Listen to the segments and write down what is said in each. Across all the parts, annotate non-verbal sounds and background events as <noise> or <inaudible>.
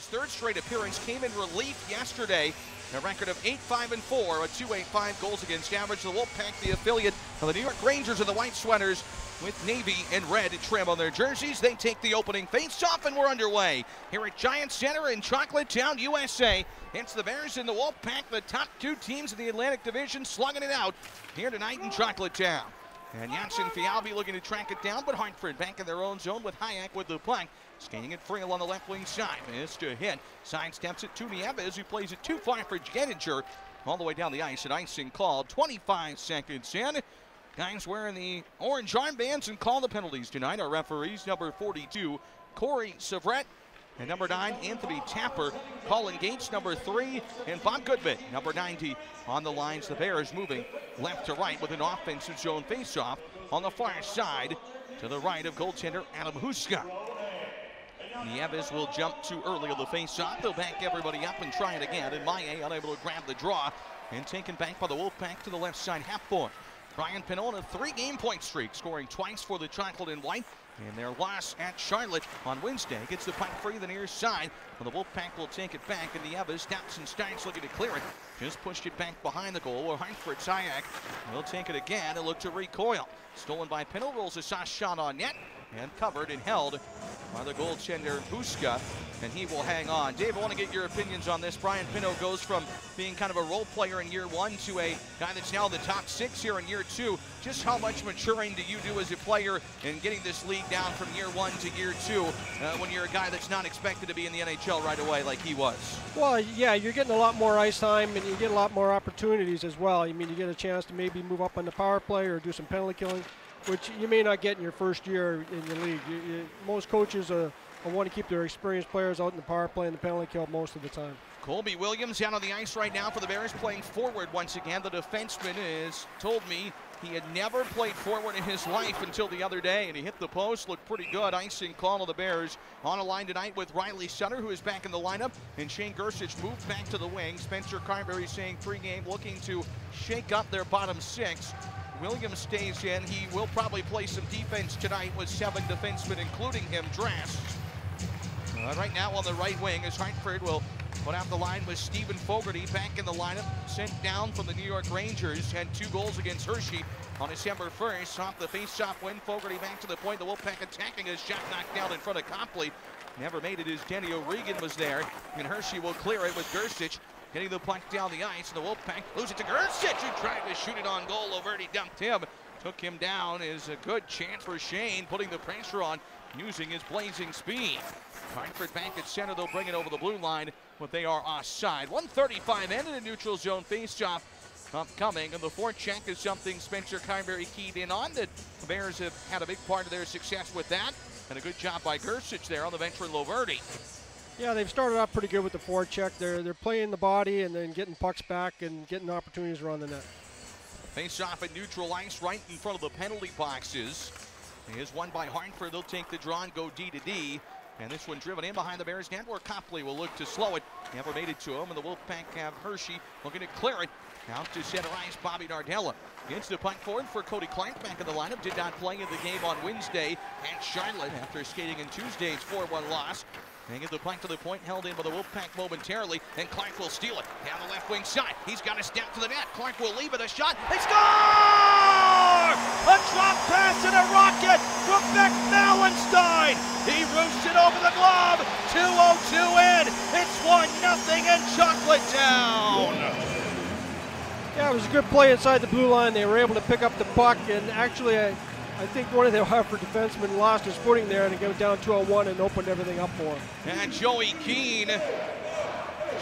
his third straight appearance, came in relief yesterday. A record of 8-5 and 4, a 2.85 goals against average. The Wolfpack, the affiliate of the New York Rangers and the White Sweaters, with navy and red trim on their jerseys. They take the opening face-off, and we're underway here at Giant Center in Chocolate-Town, USA. It's the Bears and the Wolfpack, the top two teams in the Atlantic Division, slugging it out here tonight in Chocolate-Town. And Jonsson-Fjallby looking to track it down, but Hartford back in their own zone with Hajek with the puck. Skating it free along the left wing side. Missed a hit. Sidesteps it to Nieves, who plays it too far for Gettinger. All the way down the ice, an icing call. 25 seconds in. Guys wearing the orange armbands and call the penalties tonight. Our referees, number 42, Corey Savret, and number nine, Anthony Tapper. Colin Gates, number three, and Bob Goodman, number 90, on the lines. The Bears moving left to right with an offensive zone faceoff on the far side to the right of goaltender Adam Huska. Nieves will jump too early on the faceoff. They'll back everybody up and try it again. And Maillet unable to grab the draw and taken back by the Wolfpack to the left side half point. Brian Pinho a three game point streak, scoring twice for the chocolate and white. And their loss at Charlotte on Wednesday gets the puck free the near side. Well, the Wolfpack will take it back, and the Evas, Stats and Steins looking to clear it. Just pushed it back behind the goal. Where Hartford Hajek will take it again and look to recoil. Stolen by Pinho, rolls a shot on net and covered and held by the goaltender Huska, and he will hang on. Dave, I want to get your opinions on this. Brian Pinho goes from being kind of a role player in year one to a guy that's now the top six here in year two. Just how much maturing do you do as a player in getting this league down from year one to year two uh, when you're a guy that's not expected to be in the NHL right away like he was? Well, yeah, you're getting a lot more ice time and you get a lot more opportunities as well. I mean, you get a chance to maybe move up on the power play or do some penalty killing which you may not get in your first year in the league. You, you, most coaches uh, want to keep their experienced players out in the power play and the penalty kill most of the time. Colby Williams down on the ice right now for the Bears playing forward once again. The defenseman has told me he had never played forward in his life until the other day, and he hit the post, looked pretty good. Icing call of the Bears on a line tonight with Riley Sutter, who is back in the lineup, and Shane Gersich moved back to the wing. Spencer Carbery saying pregame looking to shake up their bottom six. Williams stays in. He will probably play some defense tonight with seven defensemen, including him, Drass. Uh, right now on the right wing as Hartford will put out the line with Steven Fogarty back in the lineup, sent down from the New York Rangers, had two goals against Hershey on December 1st. Off the face-off win, Fogarty back to the point. The Wolfpack attacking his shot knocked down in front of Copley. Never made it as Danny O'Regan was there, and Hershey will clear it with Gersich. Getting the puck down the ice, and the Wolfpack lose it to Gersich, who tried to shoot it on goal. Overty dumped him. Took him down is a good chance for Shane, putting the pressure on, using his blazing speed. Hartford back at center, they'll bring it over the blue line, but they are offside. 135 and in the neutral zone faceoff upcoming, and the forecheck is something Spencer Carbery keyed in on. The Bears have had a big part of their success with that, and a good job by Gersich there on the bench for Loverty. Yeah, they've started off pretty good with the forecheck. They're they're playing the body and then getting pucks back and getting opportunities around the net. Face off at neutral ice right in front of the penalty boxes. Is one by Hartford. They'll take the draw and go D to D. And this one driven in behind the Bears net where Copley will look to slow it. Never made it to him. And the Wolfpack have Hershey looking to clear it. Out to center ice, Bobby Nardella. Gets the puck forward for Kody Clark back in the lineup. Did not play in the game on Wednesday at Charlotte after skating in Tuesday's 4-1 loss. They get the puck to the point, held in by the Wolfpack momentarily, and Clark will steal it down the left wing side. He's got a step to the net. Clark will leave it a shot. They score! A drop pass and a rocket from Beck Malenstyn. He roosts it over the glove. 2-0-2 in. It's 1 nothing in Chocolate Town. Yeah, it was a good play inside the blue line. They were able to pick up the puck, and actually, I, I think one of the Hartford defensemen lost his footing there and it went down 2-1 and opened everything up for him. And Joey Keane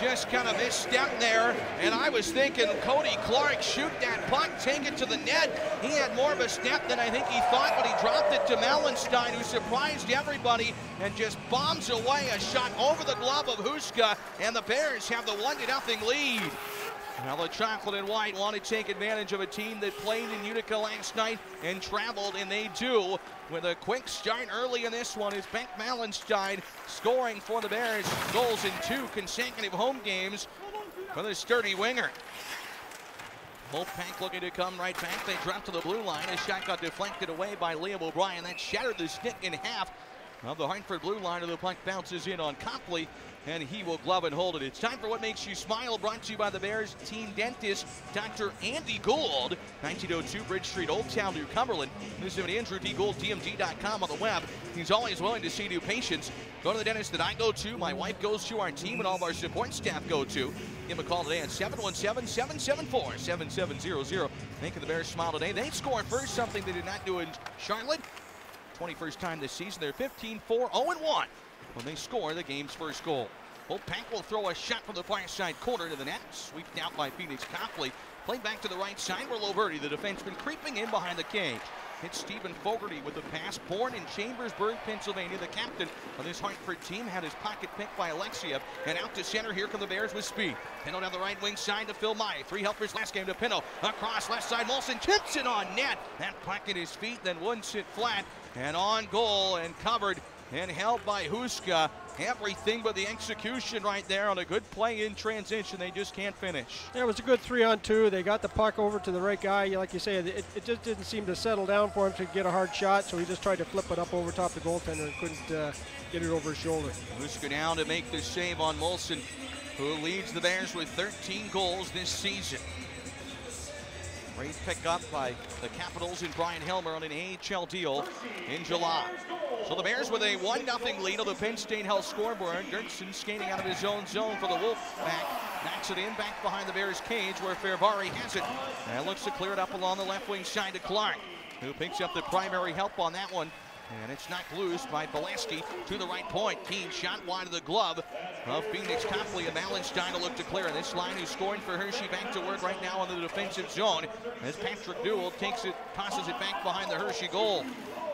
just kind of misstepped there. And I was thinking Kody Clark shoot that puck, take it to the net. He had more of a step than I think he thought, but he dropped it to Malenstyn, who surprised everybody and just bombs away a shot over the glove of Huska. And the Bears have the 1-0 lead. Now the chocolate and white want to take advantage of a team that played in Utica last night and traveled, and they do. With a quick start early in this one is Beck Malenstyn scoring for the Bears. Goals in two consecutive home games for the sturdy winger. Wolfpack looking to come right back. They drop to the blue line. A shot got deflected away by Liam O'Brien. That shattered the stick in half of the Hartford blue line. Of the puck bounces in on Copley. And he will glove and hold it. It's time for What Makes You Smile, brought to you by the Bears team dentist, Dr. Andy Gould, 1902 Bridge Street, Old Town, New Cumberland. Visit him Gould, AndrewDGouldDMD.com on the web. He's always willing to see new patients. Go to the dentist that I go to, my wife goes to, our team and all of our support staff go to. Give him a call today at 717-774-7700. Making the Bears smile today. They scored first, something they did not do in Charlotte. 21st time this season. They're 15-4, 0-1 when they score the game's first goal. Wolfpack will throw a shot from the far side corner to the net. Sweeped out by Pheonix Copley. Played back to the right side where Loverty, the defenseman, creeping in behind the cage. It's Steven Fogarty with a pass. Born in Chambersburg, Pennsylvania, the captain of this Hartford team had his pocket picked by Alexeyev. And out to center, here come the Bears with speed. Pinho down the right wing side to Phil Mai. Three helpers last game to Pinho. Across left side, Moulson tips it on net. That puck at his feet, then wouldn't sit flat. And on goal and covered and held by Huska. Everything but the execution right there on a good play in transition. They just can't finish. Yeah, it was a good three on two. They got the puck over to the right guy. Like you say, it, it just didn't seem to settle down for him to get a hard shot, so he just tried to flip it up over top the goaltender and couldn't uh, get it over his shoulder. Huska down to make the save on Moulson, who leads the Bears with 13 goals this season. Great pick up by the Capitals and Bryan Helmer on an AHL deal in July. So the Bears with a 1-0 lead on the Penn State Health scoreboard. Geertsen skating out of his own zone for the Wolfpack. Backs it in back behind the Bears cage where Fehervary has it. And looks to clear it up along the left wing side to Clark, who picks up the primary help on that one. And it's knocked loose by Beleskey to the right point. Keene shot wide of the glove of Pheonix Copley and Malenstyn to look to clear. This line who's scoring for Hershey back to work right now in the defensive zone as Patrick Newell takes it, tosses it back behind the Hershey goal.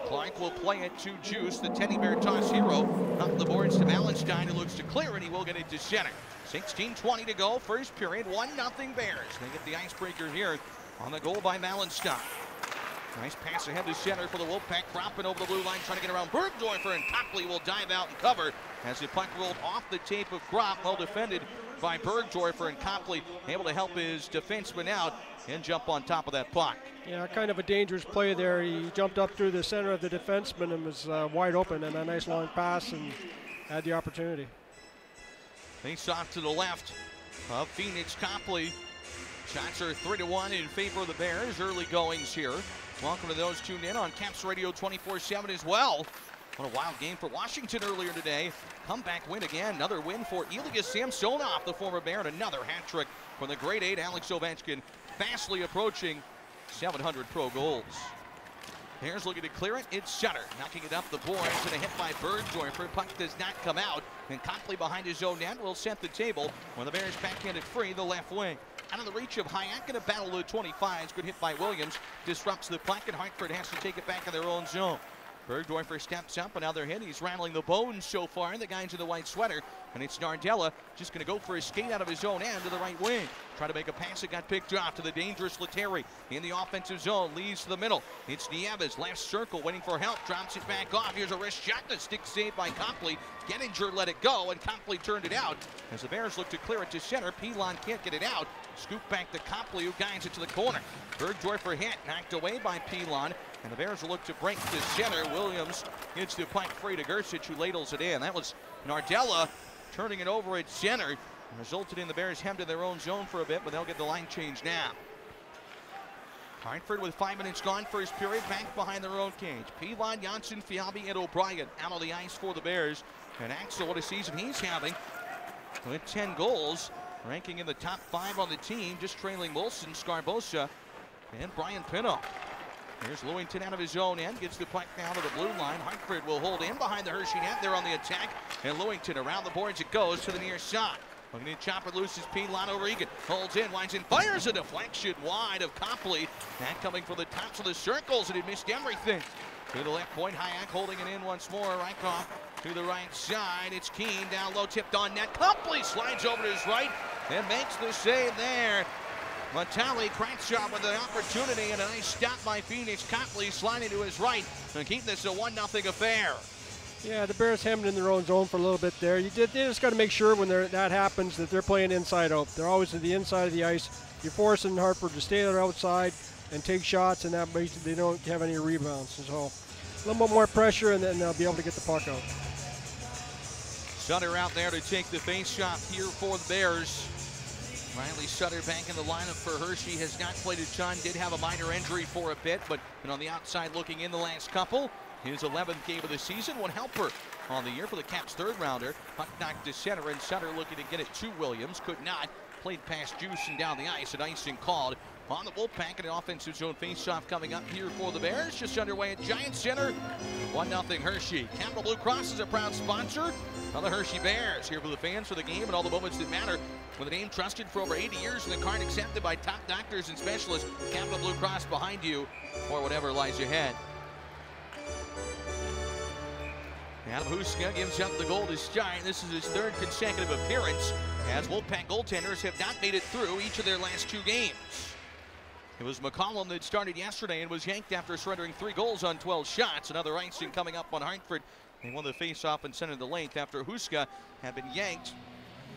Clark will play it to Juice, the teddy bear toss hero. Up the boards to Malenstyn, who looks to clear, and he will get it to center. 16-20 to go, first period, 1-0 Bears. They get the icebreaker here on the goal by Malenstyn. Nice pass ahead to center for the Wolfpack, dropping over the blue line, trying to get around Bergdorfer, and Copley will dive out and cover as the puck rolled off the tape of Gropp, well defended by Bergdorfer, and Copley able to help his defenseman out and jump on top of that puck. Yeah, kind of a dangerous play there. He jumped up through the center of the defenseman and was uh, wide open, and a nice long pass and had the opportunity. Face off to the left of Pheonix Copley. Shots are 3 to 1 in favor of the Bears. Early goings here. Welcome to those tuned in on Caps Radio 24 7 as well. What a wild game for Washington earlier today. Comeback win again. Another win for Ilya Samsonov, the former Bear, and another hat trick from the grade 8 Alex Ovechkin, fastly approaching 700 pro goals. Bears looking to clear it. It's Sutter knocking it up the boards and a hit by Bergdorfer. Puck does not come out. And Copley behind his own net will set the table when the Bears backhanded free the left wing. Out of the reach of Hajek in a battle of the 25s. Good hit by Williams. Disrupts the puck and Hartford has to take it back in their own zone. Bergdorfer steps up, another hit. He's rattling the bones so far. And the guy's in the white sweater, and it's Nardella just going to go for a skate out of his own end to the right wing. Try to make a pass. It got picked off to the dangerous Lettieri in the offensive zone. Leads to the middle. It's Nieves, left circle, waiting for help. Drops it back off. Here's a wrist shot. The stick saved by Copley. Gettinger let it go, and Copley turned it out. As the Bears look to clear it to center, Pilon can't get it out. Scoop back to Copley, who guides it to the corner. Bergdorfer hit, knocked away by Pilon. And the Bears will look to break to center. Williams hits the puck free to Gersich, who ladles it in. That was Nardella turning it over at center. Resulted in the Bears hemmed in their own zone for a bit, but they'll get the line change now. Hartford with five minutes gone, first period, back behind their own cage. Pilon, Jonsson, Fjallby, and O'Brien out on the ice for the Bears. And Axel, what a season he's having with 10 goals, ranking in the top five on the team, just trailing Wilson, Sgarbossa, and Brian Pinho. Here's Lewington out of his own end, gets the puck down to the blue line. Hartford will hold in behind the Hershey net. They're on the attack, and Lewington around the boards it goes to the near shot. Looking to chop it loose is Pilon O'Regan. Holds in, winds in, fires a deflection wide of Copley. That coming from the tops of the circles, and he missed everything. To the left point, Hajek holding it in once more. Rykov to the right side. It's Keene down low, tipped on net. Copley slides over to his right and makes the save there. Vitali Kravtsov with an opportunity and a nice stop by Pheonix. Copley sliding to his right and keep this a 1 0 affair. Yeah, the Bears hemmed in their own zone for a little bit there. You did, they just got to make sure when that happens that they're playing inside out. They're always to the inside of the ice. You're forcing Hartford to stay there outside and take shots, and that way they don't have any rebounds. So a little bit more pressure, and then they'll be able to get the puck out. Sutter out there to take the face shot here for the Bears. Riley Sutter back in the lineup for Hershey. Has not played a ton. Did have a minor injury for a bit, but been on the outside looking in the last couple. His 11th game of the season. One helper on the year for the Caps third rounder. Puck knocked to center, and Sutter looking to get it to Williams. Could not. Played past Juice and down the ice, and icing called on the Wolfpack and an offensive zone faceoff coming up here for the Bears. Just underway at Giant Center. 1 0 Hershey. Capital Blue Cross is a proud sponsor of the Hershey Bears. Here for the fans for the game and all the moments that matter. With a name trusted for over 80 years and the card accepted by top doctors and specialists. Capital Blue Cross behind you or whatever lies ahead. Adam Huska gives up the goal to Stein. This is his third consecutive appearance as Wolfpack goaltenders have not made it through each of their last two games. It was McCollum that started yesterday and was yanked after surrendering three goals on 12 shots. Another icing coming up on Hartford. They won the face-off and centered the length after Huska had been yanked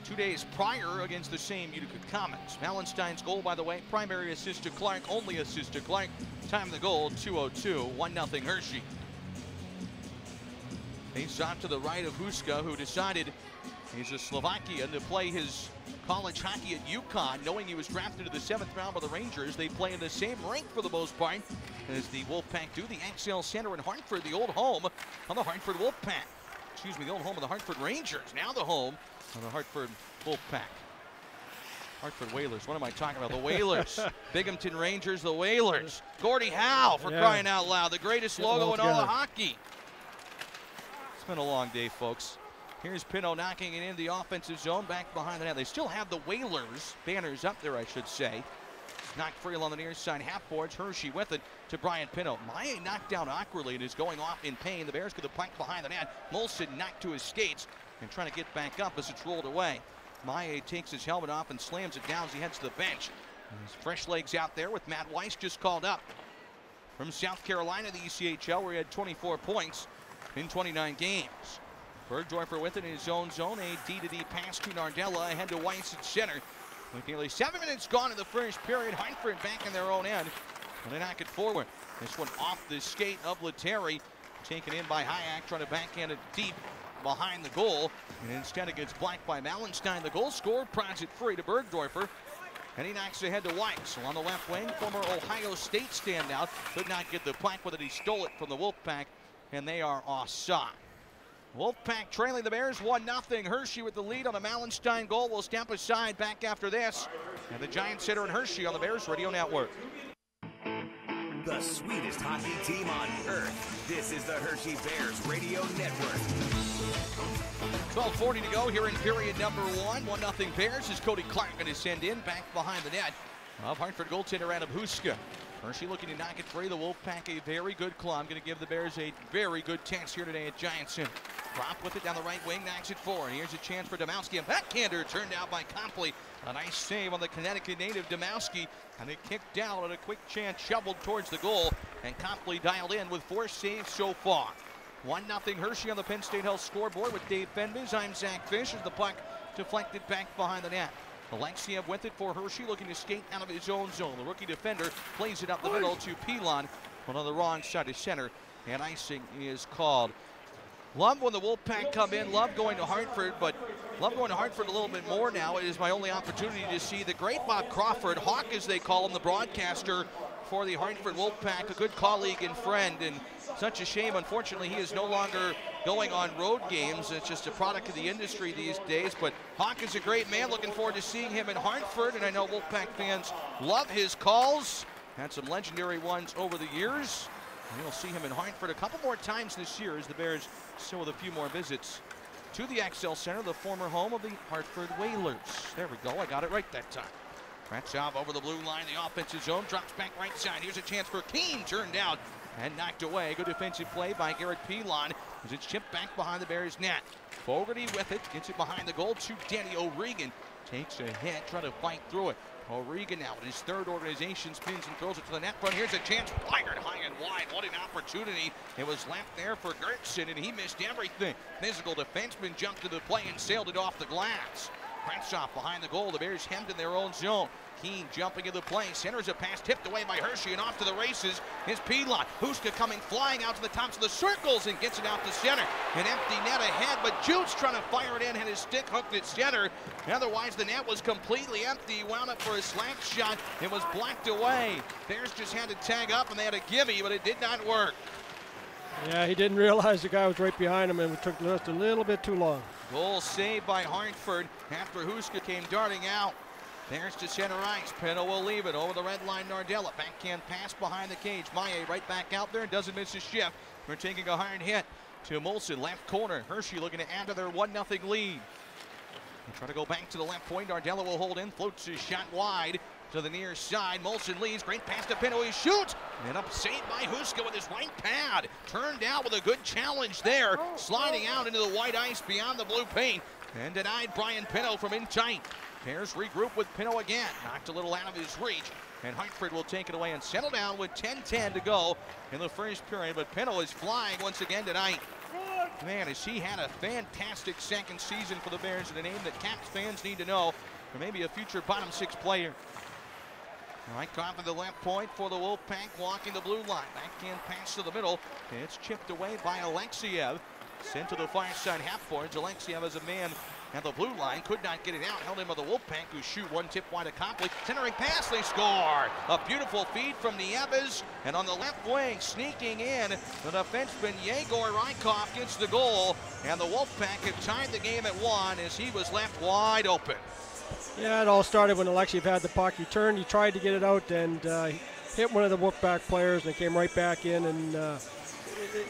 two days prior against the same Utica Comets. Malenstyn's goal, by the way, primary assist to Clark, only assist to Clark. Time the goal, 2-0-2, 1-0 Hershey. Face off to the right of Huska, who decided he's a Slovakian to play his college hockey at UConn, knowing he was drafted to the seventh round by the Rangers. They play in the same rink for the most part as the Wolfpack do. The XL Center in Hartford, the old home of the Hartford Wolfpack. Excuse me, the old home of the Hartford Rangers, now the home of the Hartford Wolfpack. Hartford Whalers. What am I talking about? The Whalers. <laughs> Binghamton Rangers, the Whalers. Gordie Howe, for yeah. crying out loud. The greatest logo in all of hockey. It's been a long day, folks. Here's Pinho knocking it into the offensive zone back behind the net. They still have the Whalers banners up there, I should say. Knocked free along the near side half boards. Hershey with it to Brian Pinho. Maillet knocked down awkwardly and is going off in pain. The Bears get the puck behind the net. Moulson knocked to his skates and trying to get back up as it's rolled away. Maillet takes his helmet off and slams it down as he heads to the bench. His fresh legs out there with Matt Weis just called up from South Carolina, the ECHL, where he had 24 points in 29 games. Bergdorfer with it in his own zone. A D to D pass to Nardella ahead to Weis at center. With nearly seven minutes gone in the first period, Hartford back in their own end. And they knock it forward. This one off the skate of Lettieri. Taken in by Hajek, trying to backhand it deep behind the goal. And instead it gets blacked by Malenstyn. The goal scored, prods it free to Bergdorfer. And he knocks it ahead to Weis. on the left wing, former Ohio State standout. Could not get the puck with it. He stole it from the Wolfpack, and they are offside. Wolfpack trailing the Bears 1 0. Hershey with the lead on a Malenstyn goal will step aside back after this. And the Giant Center and Hershey on the Bears Radio Network. The sweetest hockey team on earth. This is the Hershey Bears Radio Network. 12.40 to go here in period number one. 1 0 Bears is Kody Clark going to send in back behind the net of Hartford goaltender Adam Huska. Hershey looking to knock it free. The Wolfpack a very good claw. I'm going to give the Bears a very good chance here today at Giant Center. Drop with it down the right wing, knocks it forward. Here's a chance for Domowski. A backhander turned out by Copley. A nice save on the Connecticut native Domowski. And it kicked down on a quick chance, shoveled towards the goal. And Copley dialed in with four saves so far. 1 0 Hershey on the Penn State Health scoreboard with Dave Fenyves. I'm Zack Fisch as the puck deflected back behind the net. Alexeyev with it for Hershey, looking to skate out of his own zone. The rookie defender plays it up the middle to Pilon, but on the wrong side of center, and icing is called. Love when the Wolfpack come in. Love going to Hartford, but love going to Hartford a little bit more now. It is my only opportunity to see the great Bob Crawford, Hawk as they call him, the broadcaster for the Hartford Wolfpack, a good colleague and friend, and such a shame. Unfortunately, he is no longer going on road games. It's just a product of the industry these days. But Hawk is a great man. Looking forward to seeing him in Hartford. And I know Wolfpack fans love his calls. Had some legendary ones over the years. And you'll see him in Hartford a couple more times this year as the Bears still with a few more visits to the XL Center, the former home of the Hartford Whalers. There we go. I got it right that time. Kravtsov over the blue line, the offensive zone, drops back right side. Here's a chance for Keene, turned out and knocked away. Good defensive play by Garrett Pilon it's chipped back behind the Bears' net. Fogarty with it, gets it behind the goal to Danny O'Regan. Takes a hit, trying to fight through it. O'Regan now in his third organization spins and throws it to the net front. Here's a chance, fired high and wide. What an opportunity. It was left there for Geertsen, and he missed everything. Physical defenseman jumped to the play and sailed it off the glass. Kravtsov behind the goal. The Bears hemmed in their own zone. Keene jumping into the play, centers a pass, tipped away by Hershey, and off to the races is Piedmont. Huska coming flying out to the tops of the circles and gets it out to center. An empty net ahead, but Jutes trying to fire it in, had his stick hooked at center. Otherwise, the net was completely empty. Wound up for a slant shot. It was blocked away. Bears just had to tag up, and they had a gimme, but it did not work. Yeah, he didn't realize the guy was right behind him, and it took just a little bit too long. Goal saved by Hartford after Huska came darting out. There's to center ice. Pinho will leave it over the red line. Nardella backhand pass behind the cage. Maillet right back out there. And doesn't miss his shift. We're taking a hard hit to Moulson. Left corner. Hershey looking to add to their 1 0 lead. They try to go back to the left point. Nardella will hold in. Floats his shot wide to the near side. Moulson leads. Great pass to Pinho. He shoots. And up saved by Huska with his right pad. Turned out with a good challenge there. Oh, oh. Sliding out into the white ice beyond the blue paint. And denied Brian Pinho from in tight. Bears regroup with Pinho again. Knocked a little out of his reach. And Hartford will take it away and settle down with 10-10 to go in the first period. But Pinho is flying once again tonight. Man, has he had a fantastic second season for the Bears and a name that Caps fans need to know for maybe a future bottom six player. Right off of the left point for the Wolfpack, walking the blue line. Backhand pass to the middle. It's chipped away by Alexeyev. Sent to the far side half boards. Alexeyev is a man at the blue line. Could not get it out. Held him by the Wolfpack who shoot one tip wide Copley. Centering pass, they score. A beautiful feed from the Nieves. And on the left wing, sneaking in, the defenseman Yegor Rykov gets the goal. And the Wolfpack have tied the game at one as he was left wide open. Yeah, it all started when Alexeyev had the puck. He turned, he tried to get it out, and uh, hit one of the Wolfpack players, and it came right back in. And uh,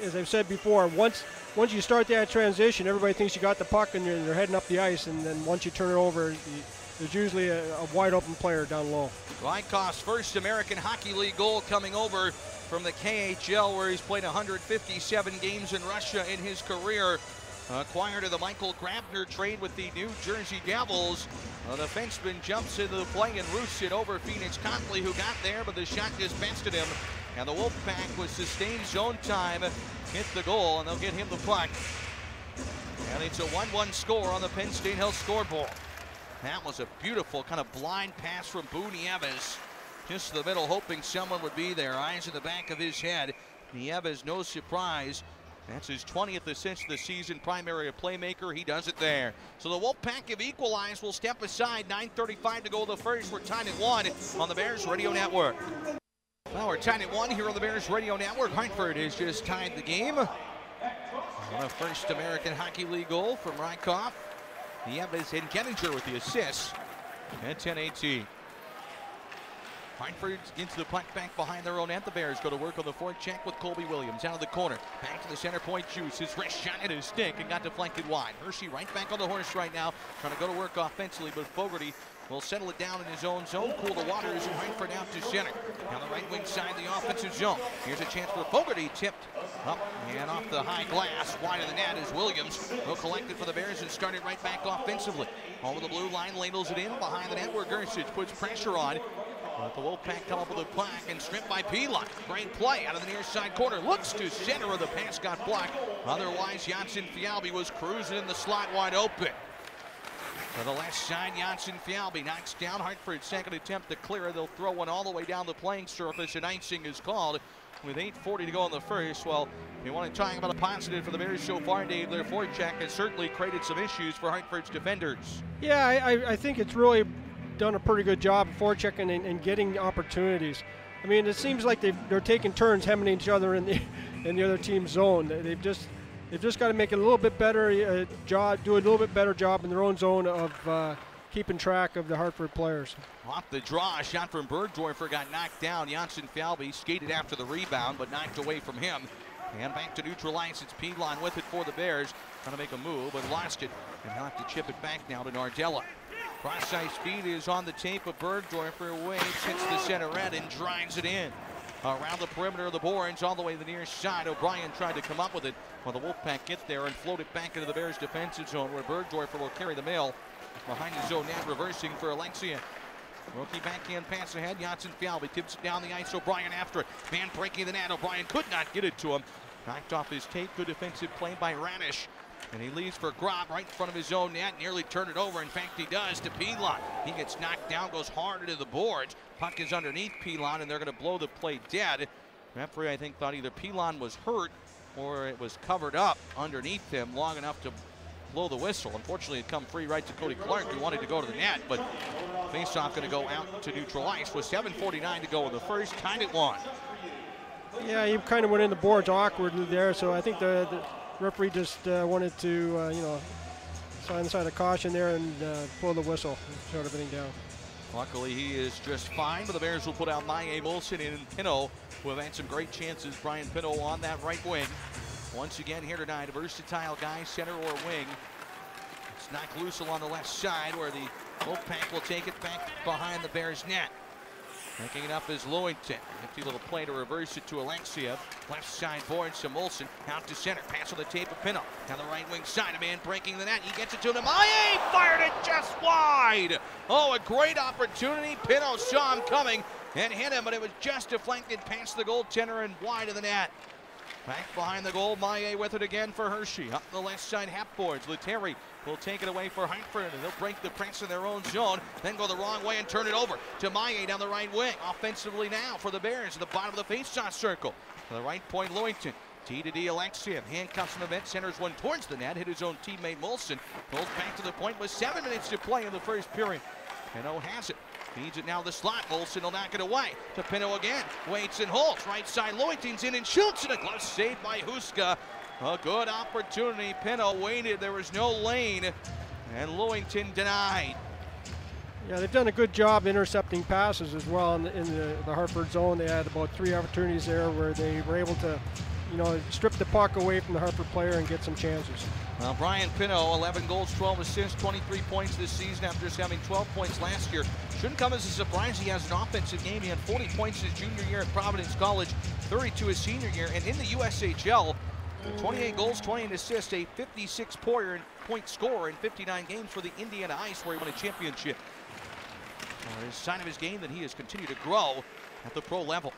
as I've said before, once once you start that transition, everybody thinks you got the puck and you're, you're heading up the ice, and then once you turn it over, you, there's usually a, a, wide open player down low. Rykov's first American Hockey League goal coming over from the KHL, where he's played 157 games in Russia in his career. Acquired to the Michael Grabner trade with the New Jersey Devils. The defenseman jumps into the play and roosts it over Pheonix Copley, who got there, but the shot just bested him. And the Wolfpack with sustained zone time hit the goal, and they'll get him the puck. And it's a 1-1 score on the Penn State Health scoreboard. That was a beautiful kind of blind pass from Boo Nieves. Just to the middle, hoping someone would be there. Eyes in the back of his head. Nieves, no surprise. That's his 20th assist of the season. Primary playmaker. He does it there. So the Wolfpack have equalized. will step aside. 9.35 to go the first. We're tied at one on the Bears Radio Network. Well, we're tied at one here on the Bears Radio Network. Hartford has just tied the game. On a first American Hockey League goal from Rykov. Nieves and Gettinger with the assist at 10-18. Hartford into the puck back behind their own net. The Bears go to work on the forecheck with Colby Williams out of the corner. Back to the center point. Juice. His wrist shot at his stick and got deflected wide. Hershey right back on the horse right now, trying to go to work offensively, but Fogarty will settle it down in his own zone. Cool the waters and Hartford out to center. Down the right wing side of the offensive zone. Here's a chance for Fogarty. Tipped up and off the high glass. Wide of the net is Williams. Will collect it for the Bears and start it right back offensively. Over the blue line, ladles it in behind the net where Gersich puts pressure on. But the Wolfpack come up with a puck and stripped by Piedmont. Great play out of the near side corner. Looks to center of the pass got blocked. Otherwise, Jonsson-Fjallby was cruising in the slot wide open. To the left side, Janssen Fialbi knocks down Hartford's second attempt to clear. They'll throw one all the way down the playing surface, and icing is called with 8.40 to go in the first. Well, you want to talk about a positive for the Bears so far, Dave. Their forecheck has certainly created some issues for Hartford's defenders. Yeah, I, I think it's really done a pretty good job of forechecking and, and getting opportunities. I mean, it seems like they are taking turns hemming each other in the <laughs> in the other team's zone. They've just they've just got to make a little bit better uh, job, do a little bit better job in their own zone of uh, keeping track of the Hartford players. Off the draw, a shot from Bergdorfer got knocked down. Jonsson-Fjallby skated after the rebound, but knocked away from him. And back to neutral ice. It's Piedmont with it for the Bears. Trying to make a move, but lost it. And he'll have to chip it back now to Nardella. Cross ice feed is on the tape of Bergdorfer. Waves hits the center end and drives it in. Around the perimeter of the boards, all the way to the near side. O'Brien tried to come up with it. While the Wolfpack get there and float it back into the Bears' defensive zone where Bergdorfer will carry the mail. Behind the zone net, reversing for Alexeyev. Rookie backhand pass ahead. Janssen Fialbi tips it down the ice. O'Brien after it. Man breaking the net. O'Brien could not get it to him. Knocked off his tape. Good defensive play by Radish. And he leaves for Gropp right in front of his own net, nearly turned it over. In fact, he does to Pilon. He gets knocked down, goes hard into the boards. Puck is underneath Pilon, and they're going to blow the play dead. Referee, I think, thought either Pilon was hurt or it was covered up underneath him long enough to blow the whistle. Unfortunately, it come free right to Kody Clark, who wanted to go to the net, but faceoff going to go out to neutral ice with 7.49 to go in the first, tied at one. Yeah, he kind of went in the boards awkwardly there, so I think the, the referee just uh, wanted to, uh, you know, sign the sign of caution there and uh, blow the whistle, shut everything down. Luckily, he is just fine, but the Bears will put out Maillet Moulson and Pinho, who have had some great chances. Brian Pinho on that right wing. Once again here tonight, a versatile guy, center or wing. It's not Lucille on the left side where the Wolfpack will take it back behind the Bears net. Picking it up is Lewington. Empty little play to reverse it to Alexeyev. Left side board to Moulson. Out to center. Pass on the tape of Pinho. Down the right wing side. A man breaking the net. He gets it to Namaye. Fired it just wide. Oh, a great opportunity. Pinho saw him coming and hit him, but it was just deflected past the goaltender and wide of the net. Back behind the goal, Maillet with it again for Hershey. Up the left side, half boards. Lettieri will take it away for Hartford, and they'll break the press in their own zone, then go the wrong way and turn it over to Maillet down the right wing. Offensively now for the Bears at the bottom of the faceoff circle. To the right point, Lewington. T to D, Alexeyev. Handcuffs the bench, centers one towards the net, hit his own teammate Moulson. Goes back to the point with seven minutes to play in the first period. And O has it. Feeds it now the slot. Moulson will knock it away. To Pinho again. Waits and holds. Right side. Lewington's in and shoots. And a glove saved by Huska. A good opportunity. Pinho waited. There was no lane. And Lewington denied. Yeah, they've done a good job intercepting passes as well in the, in the, the Hartford zone. They had about three opportunities there where they were able to, you know, strip the puck away from the Hartford player and get some chances. Well, Brian Pinho, 11 goals, 12 assists, 23 points this season after just having 12 points last year. Shouldn't come as a surprise. He has an offensive game. He had 40 points his junior year at Providence College, 32 his senior year, and in the USHL, 28 goals, 28 assists, a 56 point scorer in 59 games for the Indiana Ice, where he won a championship. Uh, a sign of his game that he has continued to grow at the pro level.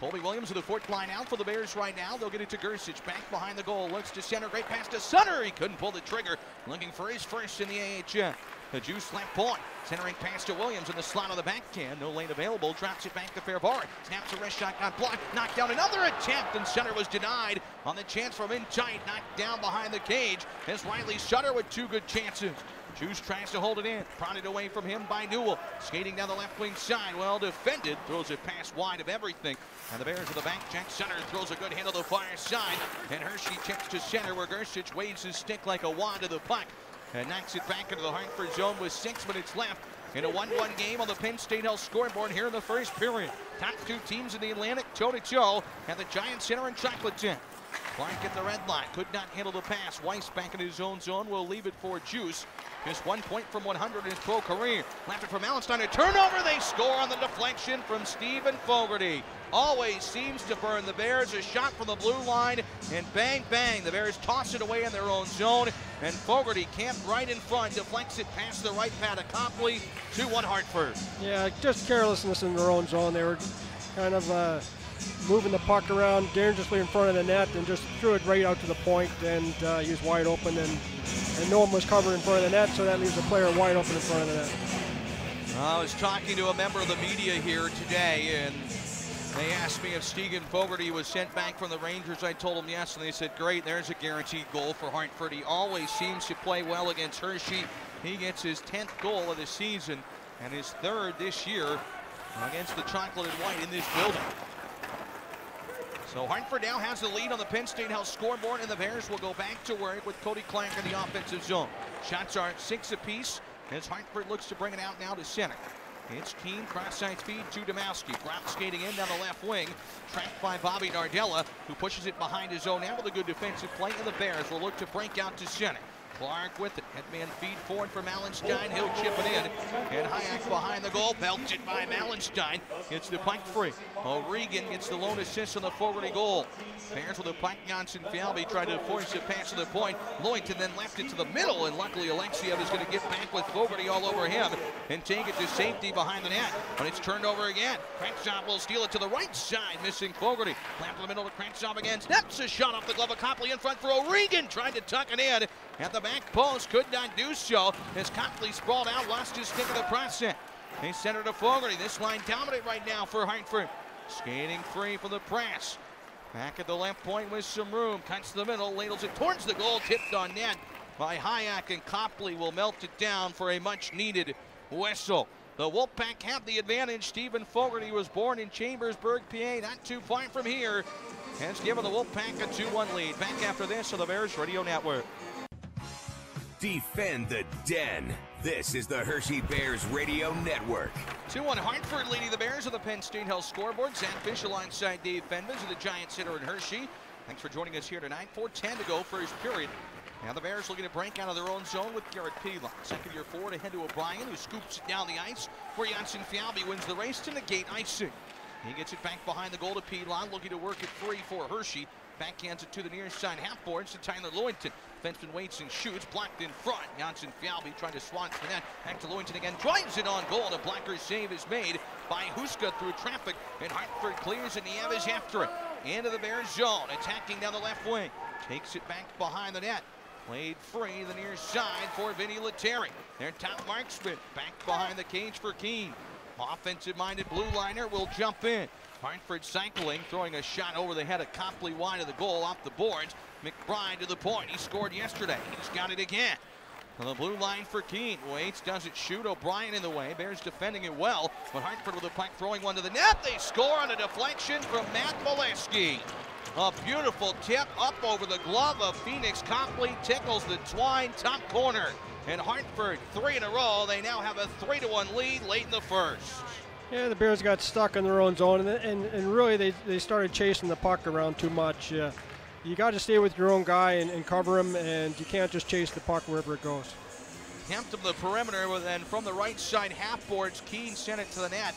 Colby Williams with the fourth line out for the Bears right now. They'll get it to Gersich. Back behind the goal. Looks to center. Great pass to Sutter. He couldn't pull the trigger. Looking for his first in the AHL. The juice left point. Centering pass to Williams in the slot of the backhand. No lane available. Drops it back to Fehervary. Snaps a wrist shot. Got blocked. Knocked down another attempt. And center was denied on the chance from in tight. Knocked down behind the cage. As Riley Sutter with two good chances. Juice tries to hold it in. Prodded away from him by Newell. Skating down the left wing side. Well defended. Throws it past wide of everything. And the Bears with the back check. Center throws a good hit on the far side. And Hershey checks to center where Gersich waves his stick like a wand to the puck. And knocks it back into the Hartford zone with six minutes left. In a 1-1 game on the Penn State Health scoreboard here in the first period. Top two teams in the Atlantic toe-to-toe. And the Giant Center and Chocolate. Clark at the red line. Could not handle the pass. Weis back in his own zone. Will leave it for Juice. Just one point from 100 in his pro career. Left it from Allenstein. A turnover. They score on the deflection from Steven Fogarty. Always seems to burn the Bears. A shot from the blue line. And bang, bang. The Bears toss it away in their own zone. And Fogarty camped right in front. Deflects it past the right pad of Copley. 2-1 Hartford. Yeah, just carelessness in their own zone. They were kind of uh, moving the puck around dangerously in front of the net and just threw it right out to the point and uh, he was wide open and, and no one was covered in front of the net so that leaves the player wide open in front of the net. I was talking to a member of the media here today and they asked me if Steven Fogarty was sent back from the Rangers. I told them yes, and they said, great, there's a guaranteed goal for Hartford. He always seems to play well against Hershey. He gets his 10th goal of the season and his third this year against the Chocolate and White in this building. So Hartford now has the lead on the Penn State Health scoreboard, and the Bears will go back to work with Kody Clark in the offensive zone. Shots are six apiece as Hartford looks to bring it out now to center. It's Keene, cross-side feed to Domowski. Brown skating in down the left wing, tracked by Bobby Nardella, who pushes it behind his own now with a good defensive play, and the Bears will look to break out to center. Clark with it. Headman feed forward for Malenstyn. He'll chip it in. And Hajek behind the goal. Belted by Malenstyn. Gets the puck free. O'Regan gets the lone assist on the Fogarty goal. Bears with a puck. Janssen Fialbi tried to force it past to the point. Lewington then left it to the middle. And luckily Alexeyev is going to get back with Fogarty all over him and take it to safety behind the net. But it's turned over again. Kravtsov will steal it to the right side. Missing Fogarty. Lamp in the middle to Kravtsov again. Snaps a shot off the glove of Copley in front for O'Regan. Trying to tuck it in at the back post. Could not do so as Copley sprawled out. Lost his stick in the process. They it to Fogarty. This line dominant right now for Hartford. Skating free for the press. Back at the left point with some room. Cuts to the middle, ladles it towards the goal. Tipped on net by Hajek, and Copley will melt it down for a much needed whistle. The Wolfpack have the advantage. Steven Fogarty was born in Chambersburg, PA, not too far from here. Has given the Wolfpack a 2-1 lead. Back after this on the Bears Radio Network. Defend the den. This is the Hershey Bears Radio Network. 2-1 Hartford leading the Bears on the Penn State Health scoreboard. Zack Fisch alongside Dave Fenyves of the Giant Center in Hershey. Thanks for joining us here tonight. 4-10 to go first period. Now the Bears looking to break out of their own zone with Garrett Pilon. Second year forward ahead to O'Brien, who scoops it down the ice, where Janssen Fialbi wins the race to negate icing. He gets it back behind the goal to Pilon, looking to work it free for Hershey. Backhands it to the near side half boards to Tyler Lewington. Fenceman waits and shoots, blocked in front. Janssen Fialbi trying to swan to the net. Back to Lewington again, drives it on goal. And a save is made by Huska through traffic. And Hartford clears and Nieves after it. Into the Bears zone, attacking down the left wing. Takes it back behind the net. Played free the near side for Vinni Lettieri. Their top marksman back behind the cage for Keene. Offensive-minded blue liner will jump in. Hartford cycling, throwing a shot over the head of Copley wide of the goal off the boards. McBride to the point. He scored yesterday. He's got it again. On the blue line for Keene. Waits, doesn't shoot. O'Brien in the way. Bears defending it well. But Hartford with a puck throwing one to the net. They score on a deflection from Matt Beleskey. A beautiful tip up over the glove of Pheonix Copley. Tickles the twine top corner. And Hartford, three in a row. They now have a three to one lead late in the first. Yeah, the Bears got stuck in their own zone, and, and, and really they, they started chasing the puck around too much. Uh, you got to stay with your own guy and, and, cover him, and you can't just chase the puck wherever it goes. Hampton the perimeter, and from the right side half boards, Keene sent it to the net.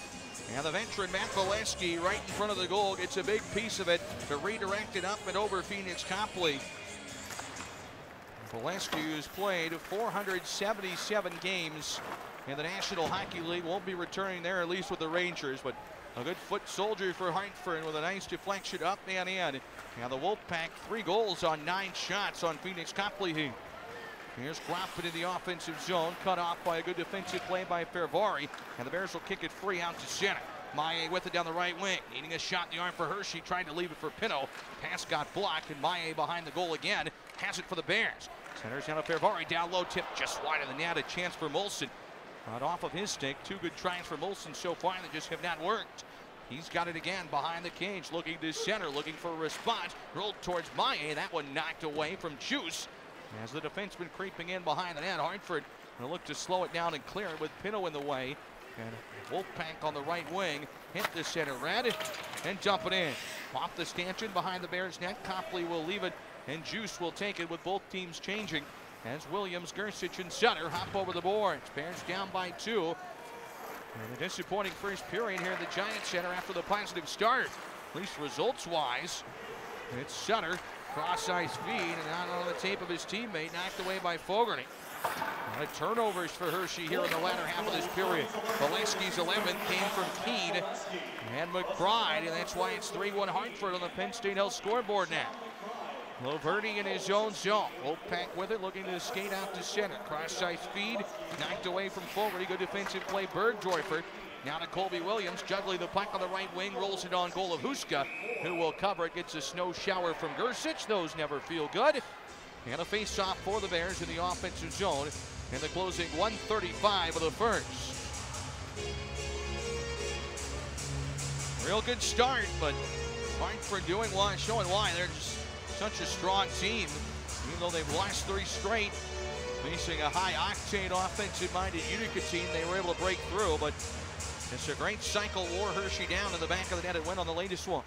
And the veteran Matt Beleskey right in front of the goal gets a big piece of it to redirect it up and over Pheonix Copley. Beleskey, has played 477 games in the National Hockey League, won't be returning there, at least with the Rangers, but a good foot soldier for Hartford with a nice deflection up and in. Now the Wolfpack, three goals on nine shots on Pheonix Copley. Here's Groffman in the offensive zone, cut off by a good defensive play by Fehervary, and the Bears will kick it free out to center. Maillet with it down the right wing, needing a shot in the arm for Hershey, trying to leave it for Pinho. Pass got blocked, and Maillet behind the goal again, has it for the Bears. Centers down to Fehervary, down low, tip just wide of the net, a chance for Moulson. Right off of his stick, two good tries for Moulson so far that just have not worked. He's got it again behind the cage, looking to center, looking for a response. Rolled towards Maillet, that one knocked away from Juice. As the defenseman creeping in behind the net, Hartford will look to slow it down and clear it with Pinho in the way. And Wolfpack on the right wing hit the center red and dump it in. Off the stanchion behind the Bears net. Copley will leave it and Juice will take it with both teams changing as Williams, Gersich, and Sutter hop over the boards. Bears down by two. And a disappointing first period here at the Giant Center after the positive start, at least results-wise. It's Sutter Cross ice feed and out on the tape of his teammate, knocked away by Fogarty. A lot of turnovers for Hershey here in the latter half of this period. Beleskey's 11 came from Keene and McBride, and that's why it's 3-1 Hartford on the Penn State Health scoreboard now. Loverde in his own zone. Wolfpack with it, looking to skate out to center. Cross ice feed, knocked away from Fogarty. Good defensive play, Bergdorfer now to Colby Williams, juggling the puck on the right wing, rolls it on goal of Huska, who will cover it. Gets a snow shower from Gersich. Those never feel good. And a face-off for the Bears in the offensive zone in the closing 135 of the first. Real good start, but Hartford doing why, showing why they're just such a strong team. Even though they've lost three straight, facing a high-octane offensive-minded Utica team, they were able to break through, but it's a great cycle. Wore Hershey down in the back of the net It went on the latest one.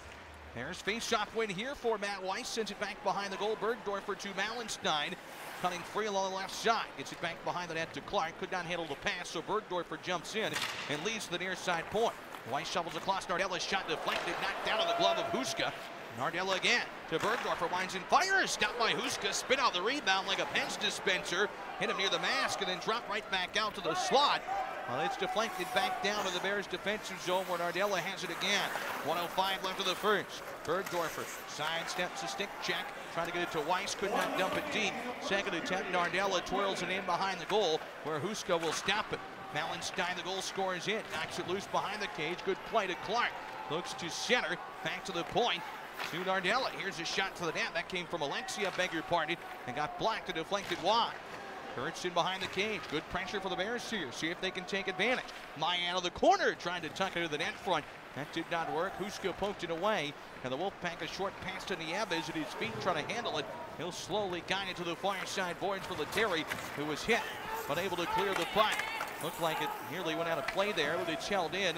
There's face-off win here for Matt Weis. Sends it back behind the goal. Bergdorfer to Malenstyn. cutting free along the left side. Gets it back behind the net to Clark. Could not handle the pass, so Bergdorfer jumps in and leads to the near side point. Weis shovels across Nardella's shot deflected, knocked down on the glove of Huska. Nardella again to Bergdorfer, winds and fires. Stopped by Huska, spit out the rebound like a pench dispenser. Hit him near the mask and then drop right back out to the slot. Well, it's deflected back down to the Bears defensive zone where Nardella has it again. 105 left of the first. Bergdorfer sidesteps a stick check. Trying to get it to Weis, could not dump it deep. Second attempt, Nardella twirls it in behind the goal where Huska will stop it. Malenstyn, the goal scores in. Knocks it loose behind the cage. Good play to Clark. Looks to center. Back to the point to Nardella. Here's a shot to the net. That came from Alexeyev, beg your pardon, and got blocked and deflected wide. in behind the cage. Good pressure for the Bears here. See if they can take advantage. Maillet out of the corner trying to tuck it to the net front. That did not work. Huska poked it away. And the Wolfpack a short pass to Nieves at his feet trying to handle it. He'll slowly guide it to the far side boards for Lettieri, who was hit, but able to clear the puck. Looked like it nearly went out of play there, but it's held in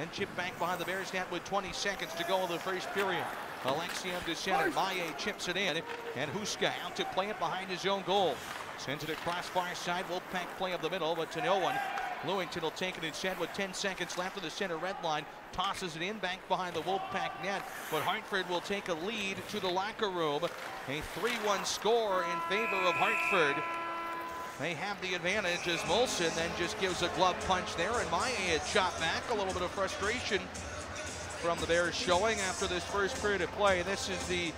and chipped back behind the Bears net with 20 seconds to go in the first period. Alexeyev to center. Maye chips it in, and Huska out to play it behind his own goal. Sends it across far side. Wolfpack play up the middle, but to no one. Lewington will take it instead with 10 seconds left of the center red line. Tosses it in back behind the Wolfpack net, but Hartford will take a lead to the locker room. A 3-1 score in favor of Hartford. They have the advantage as Moulson then just gives a glove punch there, and Maye had shot back. A little bit of frustration from the Bears showing after this first period of play. This is the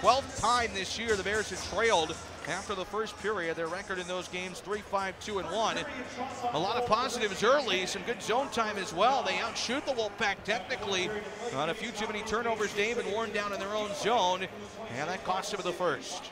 12th time this year the Bears have trailed after the first period. Their record in those games 3 5 2 and 1. A lot of positives early, some good zone time as well. They outshoot the Wolfpack technically on a few too many turnovers, Dave, and worn down in their own zone, and that cost them the first.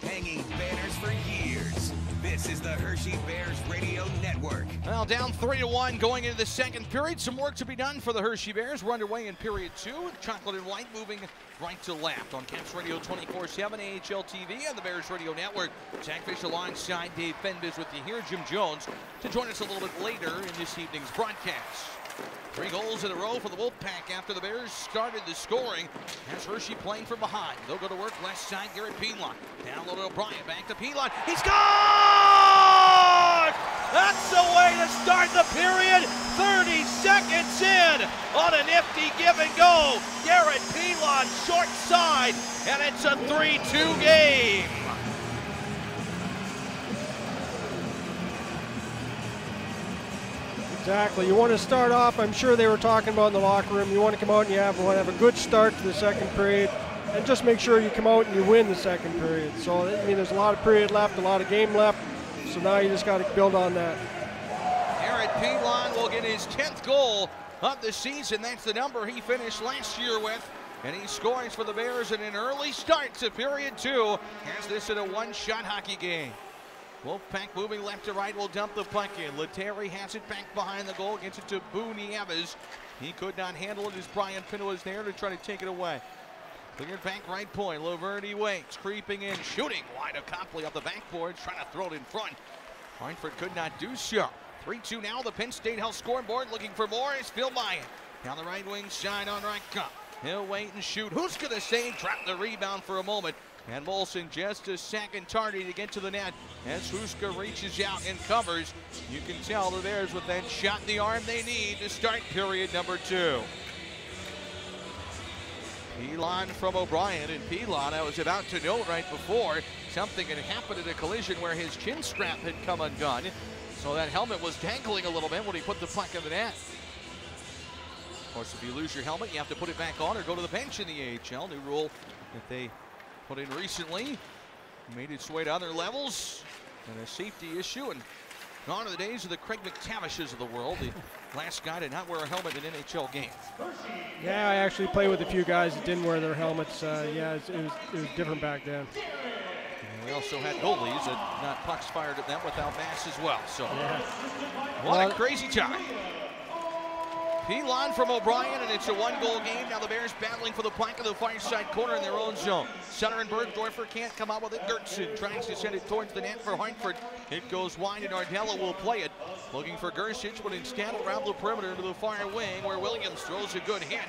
Hanging banners for years. This is the Hershey Bears Radio Network. Well, down three to one going into the second period. Some work to be done for the Hershey Bears. We're underway in period two. Chocolate and white moving right to left on Caps Radio 24-7, AHL TV, and the Bears Radio Network. Zack Fisch alongside Dave Fenyves with you here, Jim Jones, to join us a little bit later in this evening's broadcast. Three goals in a row for the Wolfpack after the Bears started the scoring. Has Hershey playing from behind. They'll go to work left side, Garrett Pilon. Down low to O'Brien, back to Pilon. He scored! That's the way to start the period. 30 seconds in on a nifty give and go. Garrett Pilon short side, and it's a 3-2 game. Exactly. You want to start off, I'm sure they were talking about in the locker room, you want to come out and you have, have a good start to the second period and just make sure you come out and you win the second period. So, I mean, there's a lot of period left, a lot of game left, so now you just got to build on that. Garrett Pilon will get his 10th goal of the season. That's the number he finished last year with. And he scores for the Bears in an early start to period two. Has this in a one-shot hockey game. Wolfpack moving left to right will dump the puck in. Lettieri has it back behind the goal, gets it to Boo Nieves. He could not handle it as Brian Pinho is there to try to take it away. Cleared back right point. LoVerde waits, creeping in, shooting wide of Copley off the backboard, trying to throw it in front. Hartford could not do so. 3-2 now. The Penn State Health scoreboard looking for more is Phil Mayan. Down the right wing side on right cup. He'll wait and shoot. Who's going to save? Drop the rebound for a moment. And Moulson just a second tardy to get to the net as Huska reaches out and covers. You can tell the Bears with that shot in the arm they need to start period number two. Pilon from O'Brien, and Pilon, I was about to note right before, something had happened in a collision where his chin strap had come undone. So that helmet was dangling a little bit when he put the puck in the net. Of course, if you lose your helmet, you have to put it back on or go to the bench in the AHL. New rule that they put in recently. Made its way to other levels and a safety issue. And gone are the days of the Craig MacTavishes of the world, the <laughs> last guy to not wear a helmet in an NHL game. Yeah, I actually played with a few guys that didn't wear their helmets. Uh, yeah, it was, it was, it was different back then. And we also had goalies that not pucks fired at them without masks as well. So, Yeah. what Well- a crazy time. Pilon from O'Brien, and it's a one-goal game. Now the Bears battling for the plank of the far side corner in their own zone. Sutter and Burgdoerfer can't come out with it. Geertsen tries to send it towards the net for Hartford. It goes wide, and Nardella will play it. Looking for Gersich, but instead around the perimeter to the far wing, where Williams throws a good hit.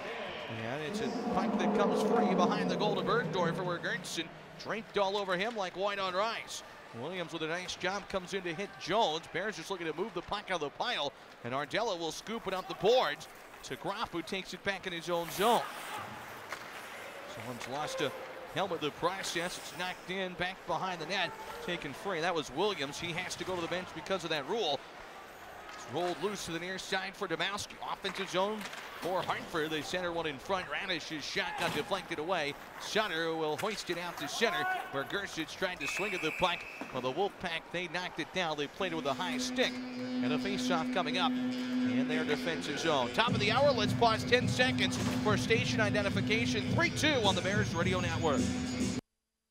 And it's a puck that comes free behind the goal to Burgdoerfer, where Geertsen draped all over him like white on rice. Williams with a nice job comes in to hit Jones. Bears just looking to move the puck out of the pile, and Nardella will scoop it up the boards to Gropp, who takes it back in his own zone. Someone's lost a helmet the process. It's knocked in, back behind the net, taken free. That was Williams. He has to go to the bench because of that rule. Rolled loose to the near side for Domowski. Offensive zone for Hartford. They center one in front. Raddysh's shot got deflected away. Sutter will hoist it out to center where Gersich tried to swing at the puck. Well, the Wolfpack, they knocked it down. They played it with a high stick. And a faceoff coming up in their defensive zone. Top of the hour, let's pause 10 seconds for station identification. 3-2 on the Bears Radio Network.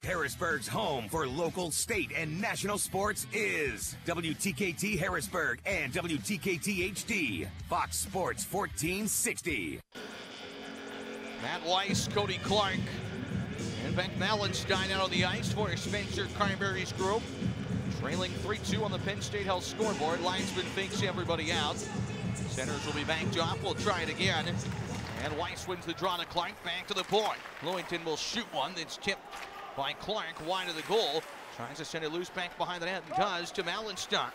Harrisburg's home for local, state, and national sports is WTKT Harrisburg and WTKT HD. Fox Sports 1460. Matt Weis, Kody Clark, and Beck Malenstyn out on the ice for Spencer Carbery's group. Trailing 3-2 on the Penn State Health scoreboard. Linesman fakes everybody out. Centers will be banked off. We'll try it again. And Weis wins the draw to Clark. Back to the point. Lewington will shoot one. That's tipped by Clark wide of the goal. Tries to send it loose back behind the net and does to Malenstyn.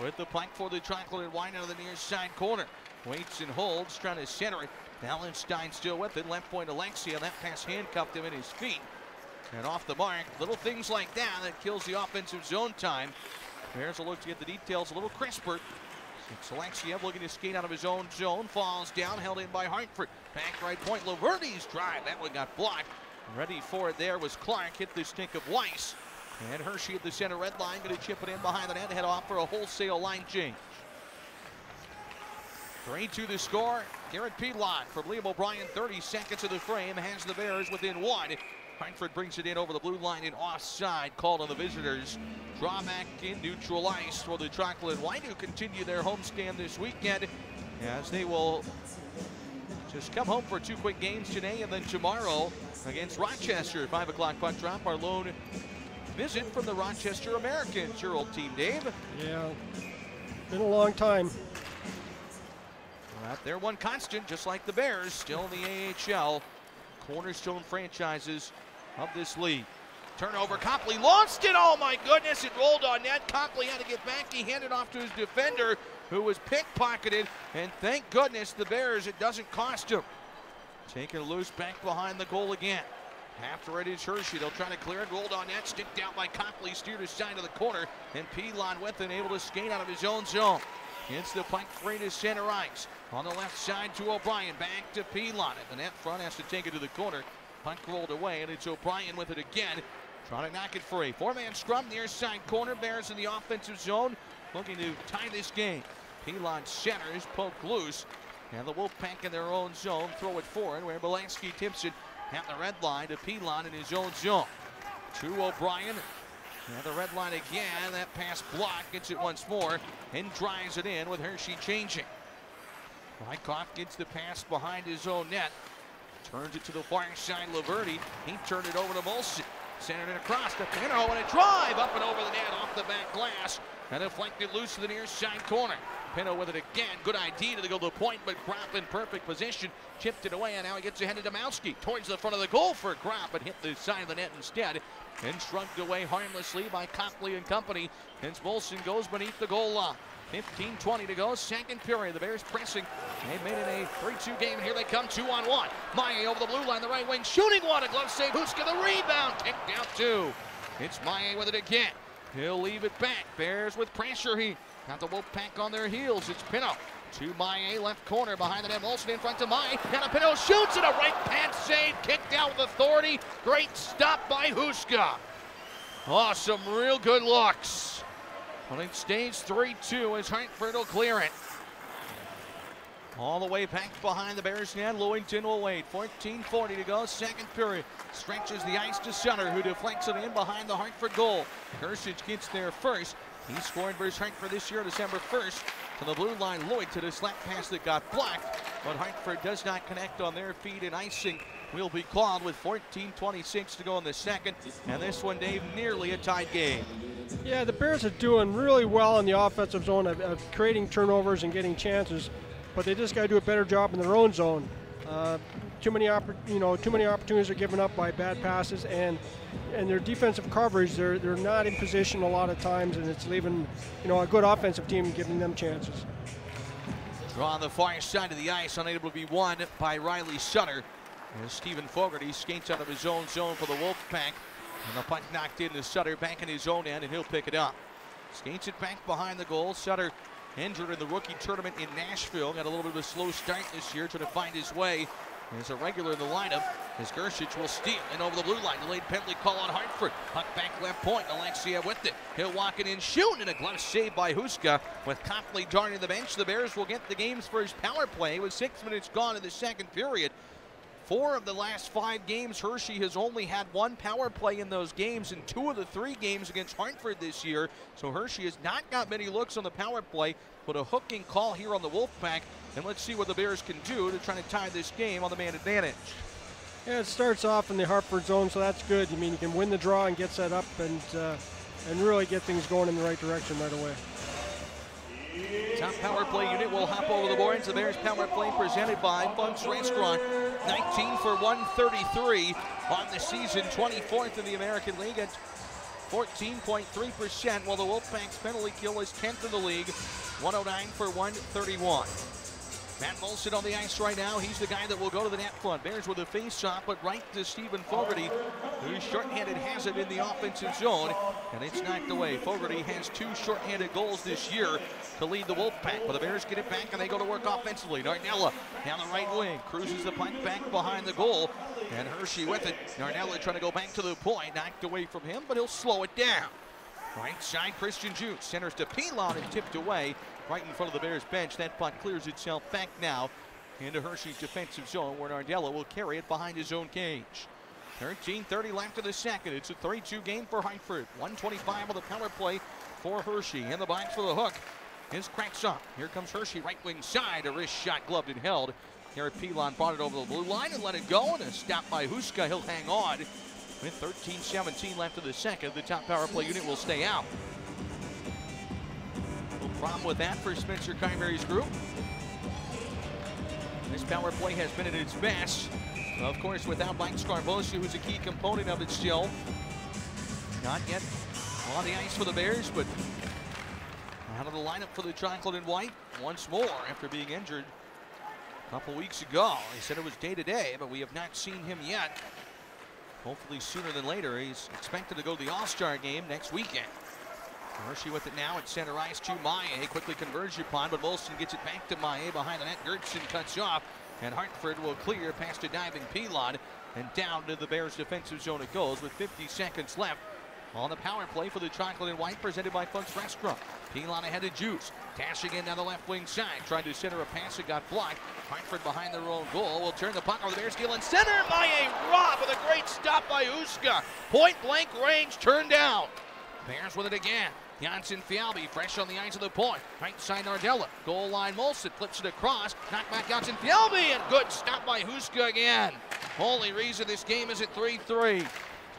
With the puck for the chocolate and wide out of the near side corner. Waits and holds, trying to center it. Malenstyn still with it. Left point Alexeyev. That pass handcuffed him in his feet. And off the mark. Little things like that that kills the offensive zone time. Bears will look to get the details a little crisper. Alexeyev looking to skate out of his own zone. Falls down, held in by Hartford. Back right point. LoVerde's drive. That one got blocked. Ready for it there was Clark. Hit the stick of Weis. And Hershey at the center red line. Going to chip it in behind the net. Head off for a wholesale line change. 3 to the score. Garrett Pilon from Liam O'Brien. 30 seconds of the frame. Has the Bears within one. Hartford brings it in over the blue line and offside. Called on the visitors. Draw back in neutral ice for the Chocolate White who continue their homestand this weekend as they will just come home for two quick games today and then tomorrow against Rochester. 5 o'clock puck drop. Our lone visit from the Rochester Americans. Your old team, Dave. Yeah, been a long time. Right they're one constant, just like the Bears, still in the AHL. Cornerstone franchises of this league. Turnover, Copley lost it. Oh my goodness, it rolled on net. Copley had to get back. He handed off to his defender, who was pickpocketed. And thank goodness the Bears, it doesn't cost him. Taking it loose back behind the goal again. After it is Hershey, they'll try to clear it. Rolled on net, sticked out by Copley, steered his side of the corner. And Pilon with it, able to skate out of his own zone. Hits the puck free to center ice. On the left side to O'Brien. Back to Pilon. At the net front has to take it to the corner. Puck rolled away, and it's O'Brien with it again. Trying to knock it free. Four-man scrum near side corner. Bears in the offensive zone. Looking to tie this game. Pilon centers, poke loose. And the Wolfpack in their own zone throw it forward where Beleskey tips it at the red line to Pilon in his own zone. To O'Brien. And the red line again. That pass block Gets it once more and drives it in with Hershey changing. Wyckoff gets the pass behind his own net. Turns it to the far side. LoVerde. He turned it over to Moulson. Centered it across to Pinho and a drive up and over the net off the back glass. And deflected loose to the near side corner. Pinho with it again. Good idea to go to the point, but Gropp in perfect position. Chipped it away, and now he gets ahead of Domowski. Towards the front of the goal for Gropp, but hit the side of the net instead. And shrugged away harmlessly by Copley and company. Hence Moulson goes beneath the goal line. 15-20 to go, second period. The Bears pressing. They made it a 3-2 game, and here they come, two on one. Maye over the blue line, the right wing, shooting one. A glove save. Huska the rebound. Kicked out two. It's Maye with it again. He'll leave it back. Bears with pressure. He got the Wolfpack on their heels. It's Pinho. To Maye, left corner behind the net. Olsen in front to Maye. And Pinho shoots it. A right pad save. Kicked out with authority. Great stop by Huska. Awesome, real good looks. Well, it stays 3-2 as Hartford will clear it. All the way back behind the Bears net. Lewington will wait. 14-40 to go. Second period. Stretches the ice to Sutter, who deflects it in behind the Hartford goal. Gersich gets there first. He scored versus Hartford this year, December 1st. To the blue line, Lloyd to the slap pass that got blocked. But Hartford does not connect on their feet, and icing will be called with 14-26 to go in the second. And this one, Dave, nearly a tied game. Yeah, the Bears are doing really well in the offensive zone of, of creating turnovers and getting chances, but they just got to do a better job in their own zone. Uh, too many you know too many opportunities are given up by bad passes and and their defensive coverage they're they're not in position a lot of times and it's leaving you know a good offensive team giving them chances. On the far side of the ice, unable to be won by Riley Sutter. As Steven Fogarty skates out of his own zone for the Wolfpack. And the puck knocked into Sutter back in his own end, and he'll pick it up. Skates it back behind the goal. Sutter injured in the rookie tournament in Nashville. Got a little bit of a slow start this year, trying to find his way. As a regular in the lineup, as Gersich will steal in over the blue line. Delayed penalty call on Hartford. Puck back left point. Alexeyev with it. He'll walk it in, shoot, and a glove save by Huska. With Copley darting the bench, the Bears will get the game's first power play with six minutes gone in the second period. Four of the last five games, Hershey has only had one power play in those games in two of the three games against Hartford this year. So Hershey has not got many looks on the power play, but a hooking call here on the Wolfpack. And let's see what the Bears can do to try to tie this game on the man advantage. Yeah, it starts off in the Hartford zone, so that's good. I mean, you can win the draw and get set up and uh, and really get things going in the right direction right away. Top power play unit will hop over the boards. The Bears power play presented by Funks Restaurant. 19 for 133 on the season, 24th in the American League at 14.3%, while the Wolfpack's penalty kill is 10th in the league, 109 for 131. Matt Moulson on the ice right now. He's the guy that will go to the net front. Bears with a face-off, but right to Steven Fogarty, who's shorthanded has it in the offensive zone, and it's knocked away. Fogarty has two shorthanded goals this year to lead the Wolfpack, but the Bears get it back and they go to work offensively. Nardella down the right wing, cruises the puck back behind the goal, and Hershey with it. Nardella trying to go back to the point, knocked away from him, but he'll slow it down. Right side, Christian Djoos centers to Pilon and tipped away right in front of the Bears bench. That puck clears itself back now into Hershey's defensive zone where Nardella will carry it behind his own cage. 13:30 left in the second. It's a 3-2 game for Hartford. 125 on the power play for Hershey. In the box for the hook is cracks up. Here comes Hershey, right wing side. A wrist shot gloved and held. Garrett Pilon brought it over the blue line and let it go. And a stop by Huska. He'll hang on. With 13-17 left in the second, the top power play unit will stay out. Problem with that for Spencer Carbery's group. This power play has been at its best. Of course, without Mike Sgarbossa, who's a key component of it still. Not yet on the ice for the Bears, but out of the lineup for the chocolate and white once more after being injured a couple weeks ago. He said it was day to day, but we have not seen him yet. Hopefully sooner than later. He's expected to go to the All-Star game next weekend. Hershey with it now at center ice to Maye. Quickly converges upon, but Moulson gets it back to Maye behind the net. Geertsen cuts off, and Hartford will clear past a diving Pilon. And down to the Bears defensive zone it goes with 50 seconds left on the power play for the chocolate and white presented by Funk's Restaurant. Pilon ahead of Djoos. Dashing in down the left wing side. Tried to center a pass. It got blocked. Hartford behind their own goal. Will turn the puck over the Bears. Gill in center. Maye Rob with a great stop by Huska. Point blank range turned down. Bears with it again. Jonsson-Fjallby fresh on the ice of the point. Right side Nardella. Goal line Moulson flips it across. Knock back Jonsson-Fjallby and good stop by Huska again. Only reason this game is at 3-3.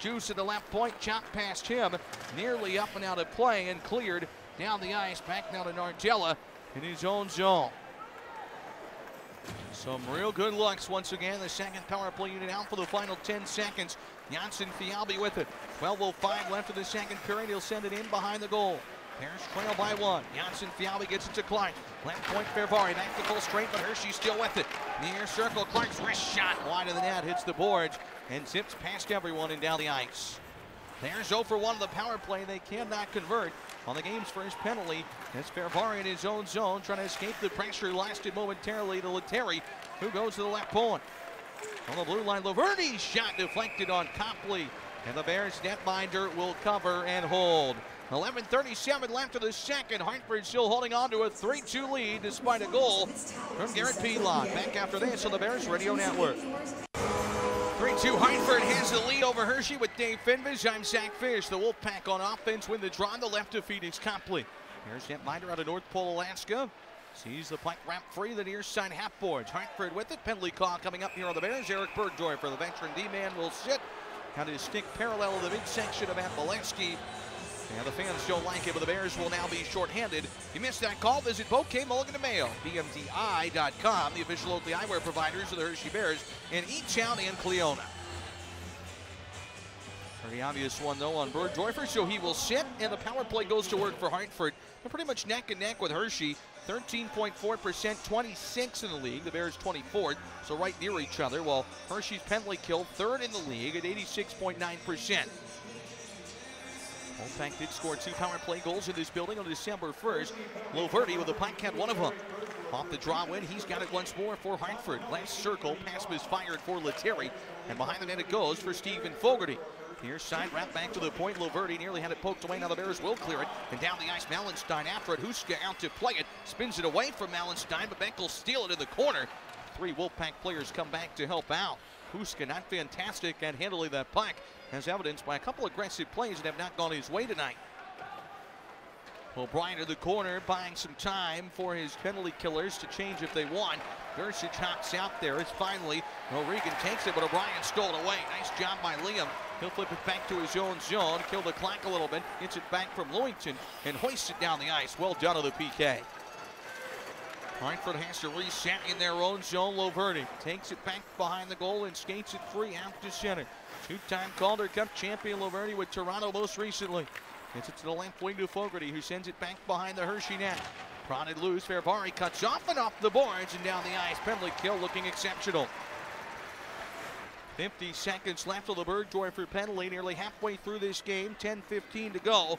Djoos at the left point, chopped past him, nearly up and out of play and cleared down the ice. Back now to Nardella in his own zone. Some real good looks once again. The second power play unit out for the final 10 seconds. Janssen Fialbi with it. 12.05 left in the second period. He'll send it in behind the goal. Bears trail by one. Jonsson-Fjallby gets it to Clark. Left point Fehervary. Back to full straight, but Hershey still with it. Near circle. Clark's wrist shot wide of the net. Hits the boards and zips past everyone and down the ice. There's 0 for 1 of the power play. They cannot convert on the game's first penalty. As Fehervary in his own zone trying to escape the pressure. Lasted momentarily to Lettieri, who goes to the left point. On the blue line, LoVerde's shot deflected on Copley. And the Bears netminder will cover and hold. 11.37 left of the second. Hartford still holding on to a 3-2 lead despite a goal from Garrett Pilon. Back after this on the Bears Radio Network. 3-2 Hartford has the lead over Hershey with Dave Fenyves. I'm Zack Fisch. The Wolfpack on offense win the draw on the left of Pheonix Copley. Here's netminder out of North Pole, Alaska. Sees the puck wrap free, the near side half boards. Hartford with it. Penalty call coming up here on the Bears. Eric Burgdoerfer, the veteran D-man, will sit. Got his stick parallel to the midsection of Matt. And the fans don't like it, but the Bears will now be shorthanded. If you missed that call, visit Bouquet Mulligan Mayo, BMTI.com, the official Oakley eyewear providers of the Hershey Bears in Town and Cleona. Pretty obvious one, though, on Burgdoerfer, so he will sit, and the power play goes to work for Hartford. They're pretty much neck and neck with Hershey. 13.4%, 26 in the league. The Bears 24th, so right near each other. While Hershey's penalty kill third in the league at 86.9%. Wolfpack did score two power play goals in this building on December 1st. LoVerde with the puck had one of them. Off the draw win, he's got it once more for Hartford. Last circle, pass was fired for Lettieri. And behind the net it goes for Steven Fogarty. Here, side wrap back to the point. LoVerde nearly had it poked away. Now the Bears will clear it. And down the ice, Malenstyn after it. Huska out to play it. Spins it away from Malenstyn, but Beck will steal it in the corner. Three Wolfpack players come back to help out. Huska not fantastic at handling that puck, as evidenced by a couple aggressive plays that have not gone his way tonight. O'Brien to the corner, buying some time for his penalty killers to change if they want. Gersich hops out there. It's finally O'Regan takes it, but O'Brien stole it away. Nice job by Liam. He'll flip it back to his own zone, kill the clock a little bit, gets it back from Lewington, and hoists it down the ice. Well done on the PK. Hartford has to reset in their own zone. LoVerde takes it back behind the goal and skates it free out to center. Two-time Calder Cup champion LoVerde with Toronto most recently. Gets it to the left wing to Fogarty, who sends it back behind the Hershey net. Prodded loose, Fehervary cuts off and off the boards and down the ice. Penalty kill looking exceptional. 50 seconds left of the Burgdoerfer penalty, nearly halfway through this game. 10-15 to go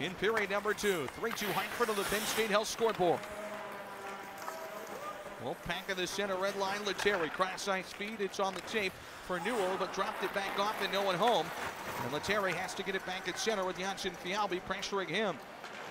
in period number two. 3-2 Hartford on the Penn State Health scoreboard. Wolfpack in the center, red line, Lettieri. Cross ice speed, it's on the tape for Newell, but dropped it back off and no one home. And Lettieri has to get it back at center with Janssen Fialbi pressuring him.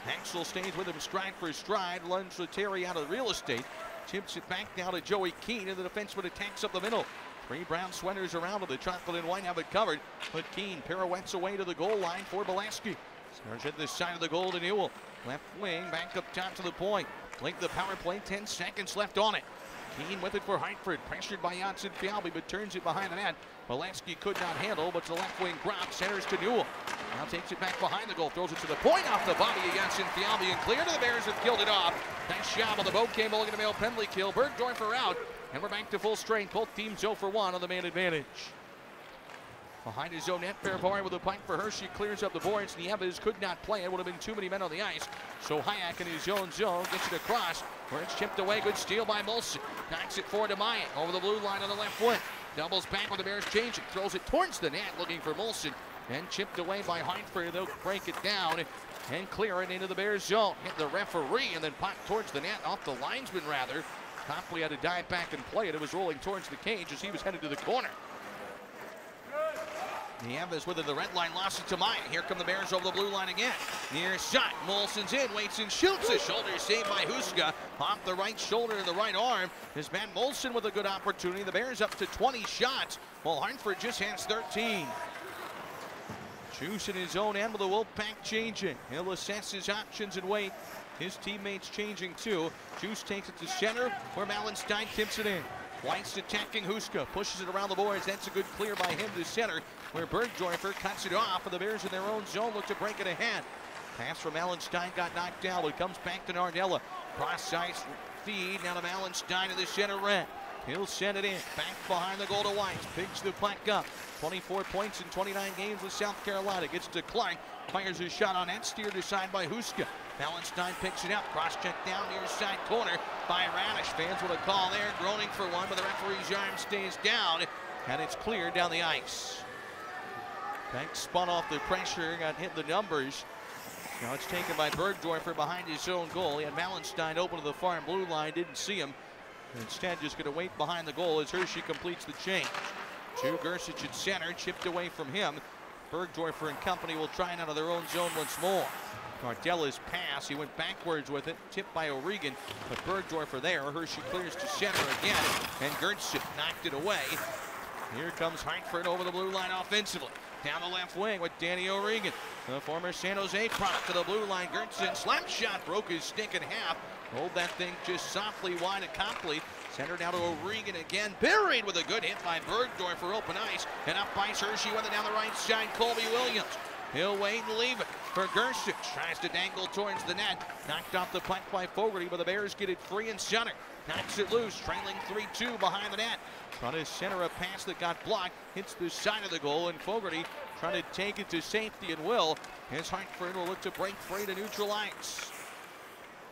Axel stays with him stride for stride, lunge Lettieri out of real estate. Tips it back now to Joey Keane, and the defenseman attacks up the middle. Three brown sweaters around him. The chocolate and white have it covered. But Keane pirouettes away to the goal line for Beleskey. Serge at the side of the goal to Newell. Left wing, back up top to the point. Blink the power play, 10 seconds left on it. Keane with it for Hartford, pressured by Jonsson-Fjallby, but turns it behind the net. Beleskey could not handle, but the left wing drop, centers to Newell. Now takes it back behind the goal, throws it to the point off the body of Janssen Fialbi, and clear to the Bears have killed it off. Nice job on the Bouquet Mulligan to Mayo penalty kill. Burgdoerfer out, and we're back to full strength. Both teams 0 for 1 on the man advantage. Behind his own net, Fairbar with a pipe for her. She clears up the boards. Nieves could not play. It would have been too many men on the ice. So Hajek in his own zone gets it across where it's chipped away. Good steal by Moulson. Knocks it forward to Myatt over the blue line on the left wing. Doubles back with the Bears change changing. Throws it towards the net looking for Moulson. And chipped away by Hartford. They'll break it down and clear it into the Bears zone. Hit the referee and then pop towards the net off the linesman rather. Copley had to dive back and play it. It was rolling towards the cage as he was headed to the corner. Nieves with it, the red line, lost it to Maya. Here come the Bears over the blue line again. Near shot, Moulson's in, waits and shoots. A shoulder saved by Huska. Off the right shoulder and the right arm is Matt Moulson with a good opportunity. The Bears up to 20 shots, while Hartford just has 13. Djoos in his own end with the Wolfpack changing. He'll assess his options and wait. His teammates changing too. Djoos takes it to center where Malenstyn tips it in. White's attacking Huska, pushes it around the boards. That's a good clear by him to center where Burgdoerfer cuts it off, and the Bears in their own zone look to break it ahead. Pass from Allenstein got knocked down. It comes back to Nardella. Cross ice feed now to Allenstein in the center red. He'll send it in. Back behind the goal to White. Picks the puck up. 24 points in 29 games with South Carolina. Gets to Clark. Fires his shot on that. Steered aside by Huska. Allenstein picks it up. Cross check down near side corner by Raddysh. Fans with a call there. Groaning for one, but the referee's arm stays down. And it's cleared down the ice. Banks spun off the pressure, got hit the numbers. Now it's taken by Burgdoerfer behind his own goal. He had Malenstyn open to the far blue line, didn't see him. Instead, just going to wait behind the goal as Hershey completes the change. Two Gersich at center, chipped away from him. Burgdoerfer and company will try it out of their own zone once more. Nardella's pass, he went backwards with it, tipped by O'Regan, but Burgdoerfer there. Hershey clears to center again, and Gersich knocked it away. Here comes Hartford over the blue line offensively. Down the left wing with Danny O'Regan. The former San Jose product to the blue line. Geertsen slap shot broke his stick in half. Rolled that thing just softly wide of Copley. Centered out to O'Regan again. Buried with a good hit by Burgdoerfer open ice. And up by Hershey with it down the right side. Colby Williams. He'll wait and leave it. for Gersich. Tries to dangle towards the net. Knocked off the puck by Fogarty, but the Bears get it free and center. Knocks it loose, trailing 3-2 behind the net. Trying to center a pass that got blocked. Hits the side of the goal, and Fogarty trying to take it to safety and will. As Hartford will look to break free to neutral ice.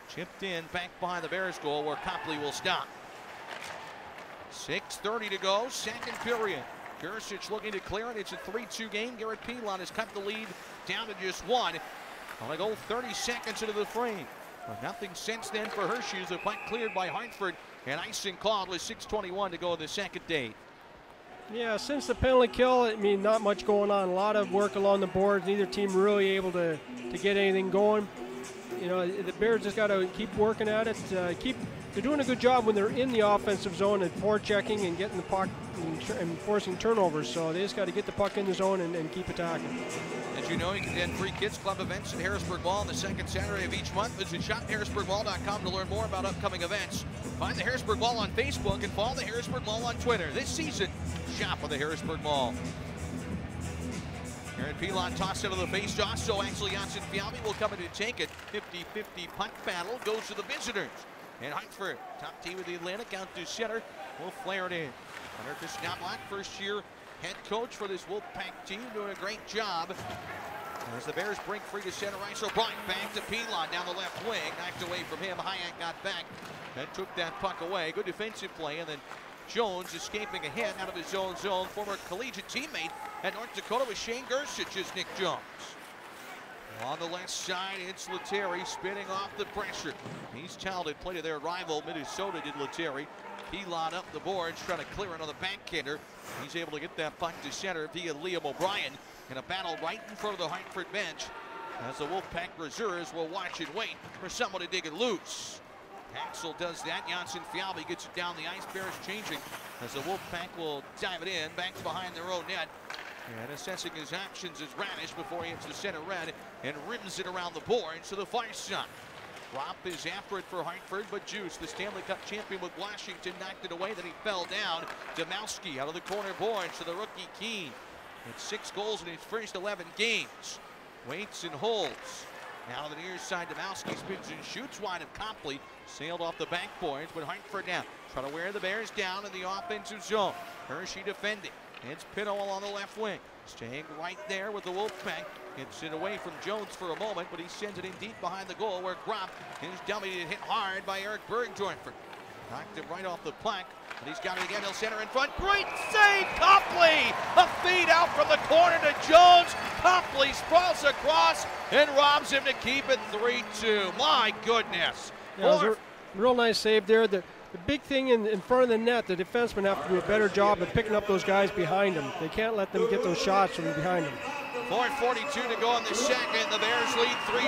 Chipped in back behind the Bears goal where Copley will stop. 6.30 to go, second period. Gersich looking to clear it. It's a 3-2 game. Garrett Pilon has cut the lead down to just one. On a goal 30 seconds into the frame. But nothing since then for Hershey's. The puck cleared by Hartford and icing called with 6.21 to go in the second date. Yeah, since the penalty kill, I mean, not much going on. A lot of work along the boards. Neither team really able to, to get anything going. You know, the Bears just got to keep working at it. Uh, keep they're doing a good job when they're in the offensive zone and forechecking and getting the puck and, and forcing turnovers. So they just got to get the puck in the zone and, and, keep attacking. As you know, you can attend free Kids Club events at Harrisburg Mall on the second Saturday of each month. Visit shopharrisburgmall.com to learn more about upcoming events. Find the Harrisburg Mall on Facebook and follow the Harrisburg Mall on Twitter. This season, shop at the Harrisburg Mall. Aaron Pilon tossed into the face off, so actually Jonsson-Fjallby will come in to take it. 50-50 puck battle goes to the visitors. And Hartford, top team of the Atlantic, out to center, will flare it in. Hunter Piscotlock, first year head coach for this Wolfpack team, doing a great job. As the Bears break free to center ice, O'Brien back to Pilon down the left wing, knocked away from him. Hajek got back and took that puck away. Good defensive play, and then Jones escaping ahead out of his own zone. Former collegiate teammate at North Dakota with Shane Gersich is Nick Jones. On the left side, it's Lettieri spinning off the pressure. He's talented. Played to their rival, Minnesota, did Lettieri. Pilon up the boards, trying to clear another backhander. He's able to get that puck to center via Liam O'Brien in a battle right in front of the Hartford bench. As the Wolfpack reserves will watch and wait for someone to dig it loose. Axel does that. Janssen Fialbi gets it down the ice. Bears changing as the Wolfpack will dive it in. Back behind their own net. And assessing his actions is Raddysh before he hits the center red and rims it around the board to the far side. Gropp is after it for Hartford, but Djoos, the Stanley Cup champion with Washington, knocked it away. Then he fell down. Domowski out of the corner boards to the rookie Keane. With six goals in his first 11 games. Waits and holds. Now the near side, Domowski spins and shoots wide of Copley. Sailed off the backboards, but Hartford now trying to wear the Bears down in the offensive zone. Hershey defending. It's Pinole on the left wing. Staying right there with the Wolfpack. Gets it away from Jones for a moment, but he sends it in deep behind the goal where Gropp is dummy hit hard by Eric Burgdoerfer. Knocked it right off the plank, but he's got it again. He'll center in front. Great save, Copley! A feed out from the corner to Jones. Copley sprawls across and robs him to keep it 3-2. My goodness. Yeah, real nice save there. The, the big thing in, in front of the net, the defensemen have to do a better job of picking up those guys behind them. They can't let them get those shots from behind them. 4.42 to go in the second. The Bears lead 3-2.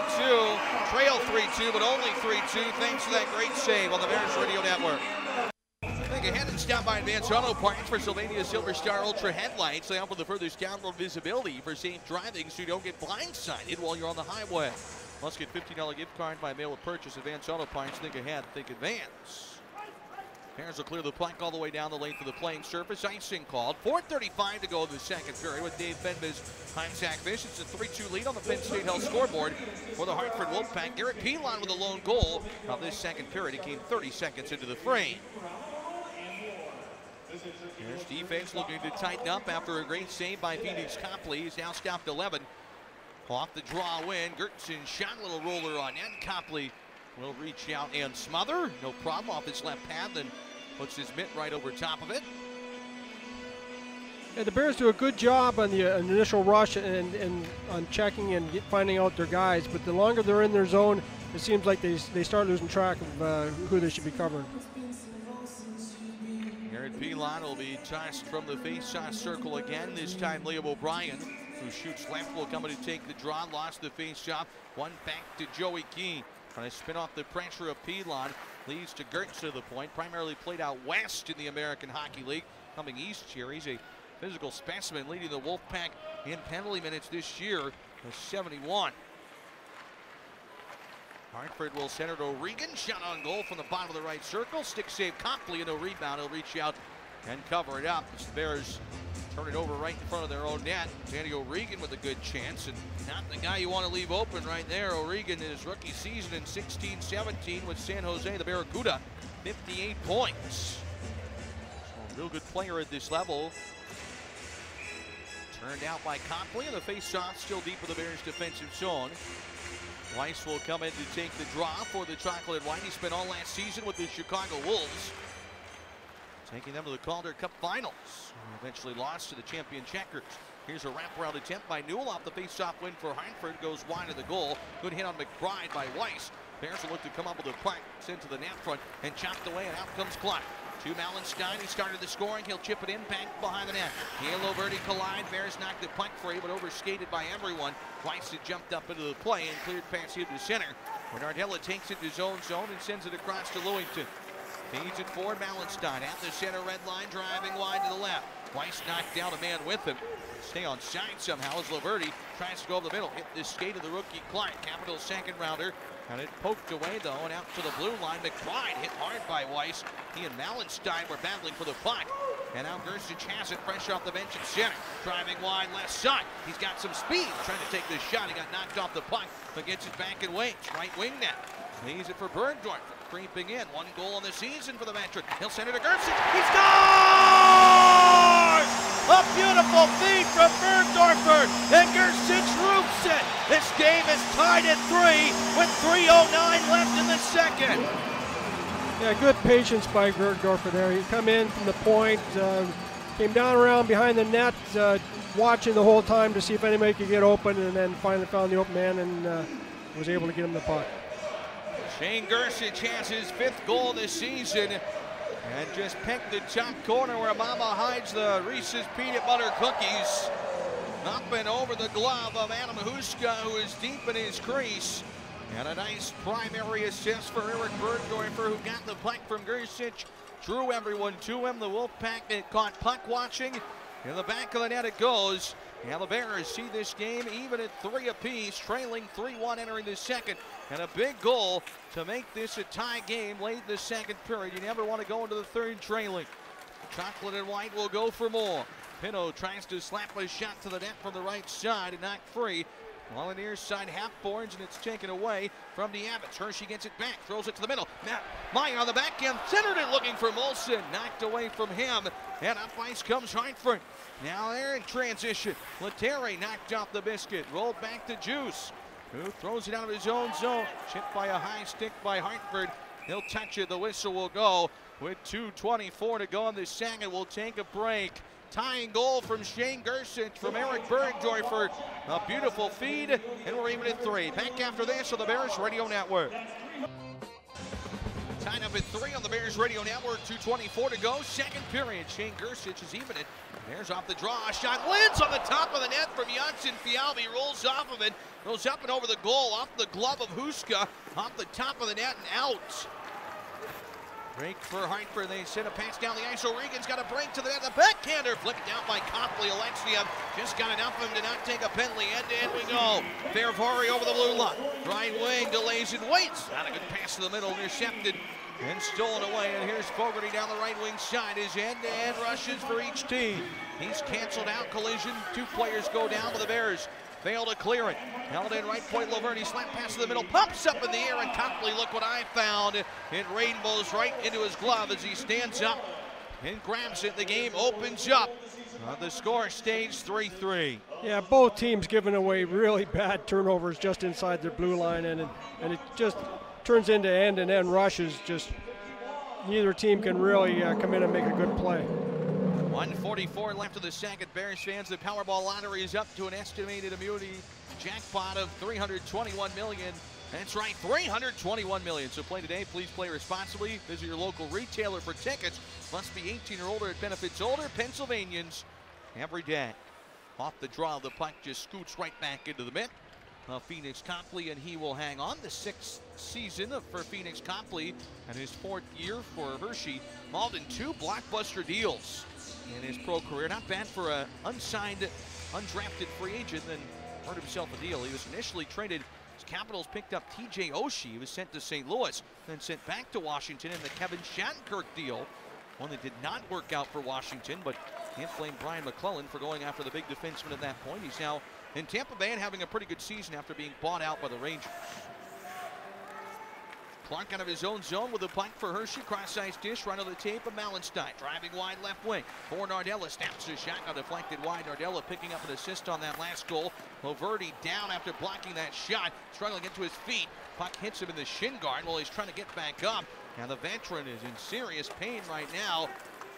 Trail 3-2, but only 3-2 thanks to that great save on the Bears Radio Network. Think ahead and stop by Advance Auto Parts for Sylvania Silver Star Ultra headlights. They offer the furthest downward visibility for safe driving so you don't get blindsided while you're on the highway. Plus, get $15 gift card by mail with purchase. Advance Auto Parts. Think ahead, think advance. Bears will clear the plank all the way down the length of the playing surface. Icing called. 4.35 to go in the second period with Dave Fenyves time Zack Fisch. It's a 3-2 lead on the Penn State Health scoreboard for the Hartford Wolfpack. Garrett Pilon with a lone goal of this second period. He came 30 seconds into the frame. Here's defense looking to tighten up after a great save by Pheonix Copley. He's now stopped 11. Off the draw win. Geertsen shot a little roller on end. Copley will reach out and smother. No problem off his left pad. Then Puts his mitt right over top of it. Yeah, the Bears do a good job on the uh, initial rush and, and on checking and get, finding out their guys, but the longer they're in their zone, it seems like they, they start losing track of uh, who they should be covering. Aaron Pilon will be tossed from the face-off circle again. This time Liam O'Brien, who shoots left, will come in to take the draw. Lost the face-off. One back to Joey Keane. Trying to spin off the pressure of Pilon. Leads to Gertz to the point. Primarily played out west in the American Hockey League. Coming east here, he's a physical specimen leading the Wolfpack in penalty minutes this year with 71. Hartford will center to Regan. Shot on goal from the bottom of the right circle. Stick save Copley and a rebound. He'll reach out and cover it up. As the Bears turn it over right in front of their own net. Danny O'Regan with a good chance, and not the guy you want to leave open right there. O'Regan in his rookie season in 16-17 with San Jose, the Barracuda, 58 points. So a real good player at this level. Turned out by Copley, and the face-off still deep in the Bears' defensive zone. Weis will come in to take the draw for the Chocolate White. He spent all last season with the Chicago Wolves, taking them to the Calder Cup Finals. Eventually lost to the champion Checkers. Here's a wraparound attempt by Newell off the face-off win for Hartford. Goes wide of the goal. Good hit on McBride by Weis. Bears will look to come up with a puck. Sent to the net front and chopped away, and out comes Clark. To Malenstyn, he started the scoring. He'll chip it in, back behind the net. Halo Verde collide. Bears knocked the puck free, but overskated by everyone. Weis had jumped up into the play and cleared past him to center. Bernardella takes it to zone zone and sends it across to Lewington. Feeds it forward, Malenstyn at the center red line, driving wide to the left. Weis knocked down a man with him. Stay on side somehow as Laverty tries to go over the middle. Hit the skate of the rookie Clark, capital second rounder. And it poked away though, and out to the blue line. McBride hit hard by Weis. He and Malenstyn were battling for the puck. And now Gersich has it fresh off the bench at center. Driving wide left side. He's got some speed trying to take this shot. He got knocked off the puck, but gets it back and waits. Right wing now. Leaves it for Bergdorf. Creeping in. One goal in the season for the veteran. He'll send it to Gersich. He scores! A beautiful feed from Burgdoerfer. And Gersich roofs it. This game is tied at three with 3.09 left in the second. Yeah, good patience by Burgdoerfer there. He come in from the point, uh, came down around behind the net, uh, watching the whole time to see if anybody could get open, and then finally found the open man and uh, was able to get him the puck. Shane Gersich has his fifth goal this season and just picked the top corner where Mama hides the Reese's peanut butter cookies. Up and over the glove of Adam Huska, who is deep in his crease. And a nice primary assist for Eric Burgdoerfer, who got the puck from Gersich, drew everyone to him. The Wolfpack caught puck watching. In the back of the net it goes. The Bears see this game even at three apiece, trailing 3-1 entering the second. And a big goal to make this a tie game late in the second period. You never want to go into the third trailing. Chocolate and White will go for more. Pinho tries to slap a shot to the net from the right side and knocked free. On the near side, half boards, and it's taken away from the Abbots. Hershey gets it back, throws it to the middle. Now, Meyer on the back end, centered it looking for Moulson. Knocked away from him, and up ice comes Hartford. Now they're in transition. Lettieri knocked off the biscuit, rolled back to Djoos, who throws it out of his own zone. Chipped by a high stick by Hartford. He'll touch it, the whistle will go. With 2.24 to go in the second, we'll take a break. Tying goal from Shane Gersich from Eric Burgdoerfer. A beautiful feed, and we're even at three. Back after this on the Bears Radio Network. Tied up at three on the Bears Radio Network. 2.24 to go. Second period. Shane Gersich is even it. Bears off the draw. A shot lands on the top of the net from Janssen Fialbi. Rolls off of it. Goes up and over the goal. Off the glove of Huska. Off the top of the net and out. Break for Hartford. They send a pass down the ice. O'Regan's got a break to the net. The backhander flicked down by Copley. Alexeyev just got enough of him to not take a penalty. End to end we go. Fehervary over the blue line. Right wing delays and waits. Not a good pass to the middle. Intercepted and stolen away. And here's Fogarty down the right wing side. His end to end rushes for each team. He's canceled out collision. Two players go down to the Bears. Fail to clear it. Held in right point, LoVerde. Slap pass to the middle. Pops up in the air, and Copley, look what I found. It rainbows right into his glove as he stands up and grabs it. The game opens up. Uh, the score stays 3 3. Yeah, both teams giving away really bad turnovers just inside their blue line, and, and it just turns into end and end rushes. Just neither team can really uh, come in and make a good play. 144 left of the second. Bears fans, the Powerball lottery is up to an estimated immunity jackpot of 321 million. That's right, 321 million. So play today. Please play responsibly. Visit your local retailer for tickets. Must be 18 or older. It benefits older Pennsylvanians every day. Off the draw, the puck just scoots right back into the mitt. Uh, Pheonix Copley, and he will hang on the sixth season for Pheonix Copley and his fourth year for Hershey. Malden, two blockbuster deals in his pro career. Not bad for an unsigned, undrafted free agent, then earned himself a deal. He was initially traded. His Capitals picked up TJ Oshie. He was sent to St. Louis, then sent back to Washington in the Kevin Shattenkirk deal. One that did not work out for Washington, but Can't blame Brian MacLellan for going after the big defenseman at that point. He's now in Tampa Bay and having a pretty good season after being bought out by the Rangers. Clark out of his own zone with a puck for Hershey. Cross-ice dish right on the tape of Malenstyn. Driving wide left wing. For Nardella. Snaps his shot. Now deflected wide. Nardella picking up an assist on that last goal. LoVerde down after blocking that shot. Struggling into his feet. Puck hits him in the shin guard while he's trying to get back up. Now the veteran is in serious pain right now.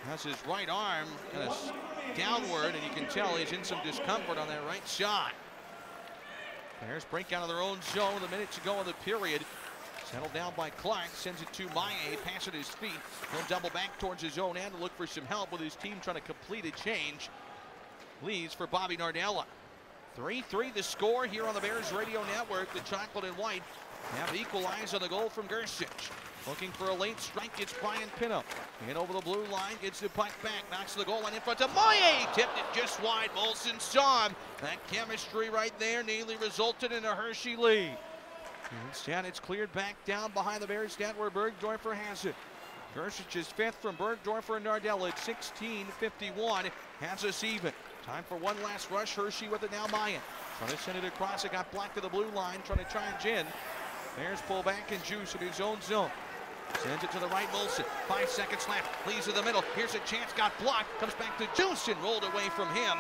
Has his right arm kind of downward, and you can tell he's in some discomfort on that right shot. Bears break out of their own zone with a minute to go in the period. Settled down by Clark, sends it to Maye, pass at his feet. He'll double back towards his own end to look for some help with his team trying to complete a change. Leads for Bobby Nardella. 3-3 the score here on the Bears Radio Network. The chocolate and white have equalized on the goal from Gersich. Looking for a late strike, it's Brian Pinho. In over the blue line, gets the puck back, knocks the goal line in front of Maye. Tipped it just wide, Moulson saw him. That chemistry right there nearly resulted in a Hershey lead. Instead, it's cleared back down behind the Bears stand where Burgdoerfer has it. Gersich is fifth from Burgdoerfer and Nardella at 16.51. Has us even. Time for one last rush. Hershey with it now. Mayan trying to send it across. It got black to the blue line. Trying to charge in. Bears pull back and Djoos in his own zone. Sends it to the right, Moulson. Five seconds left. Leaves to the middle. Here's a chance. Got blocked. Comes back to Djoos and rolled away from him.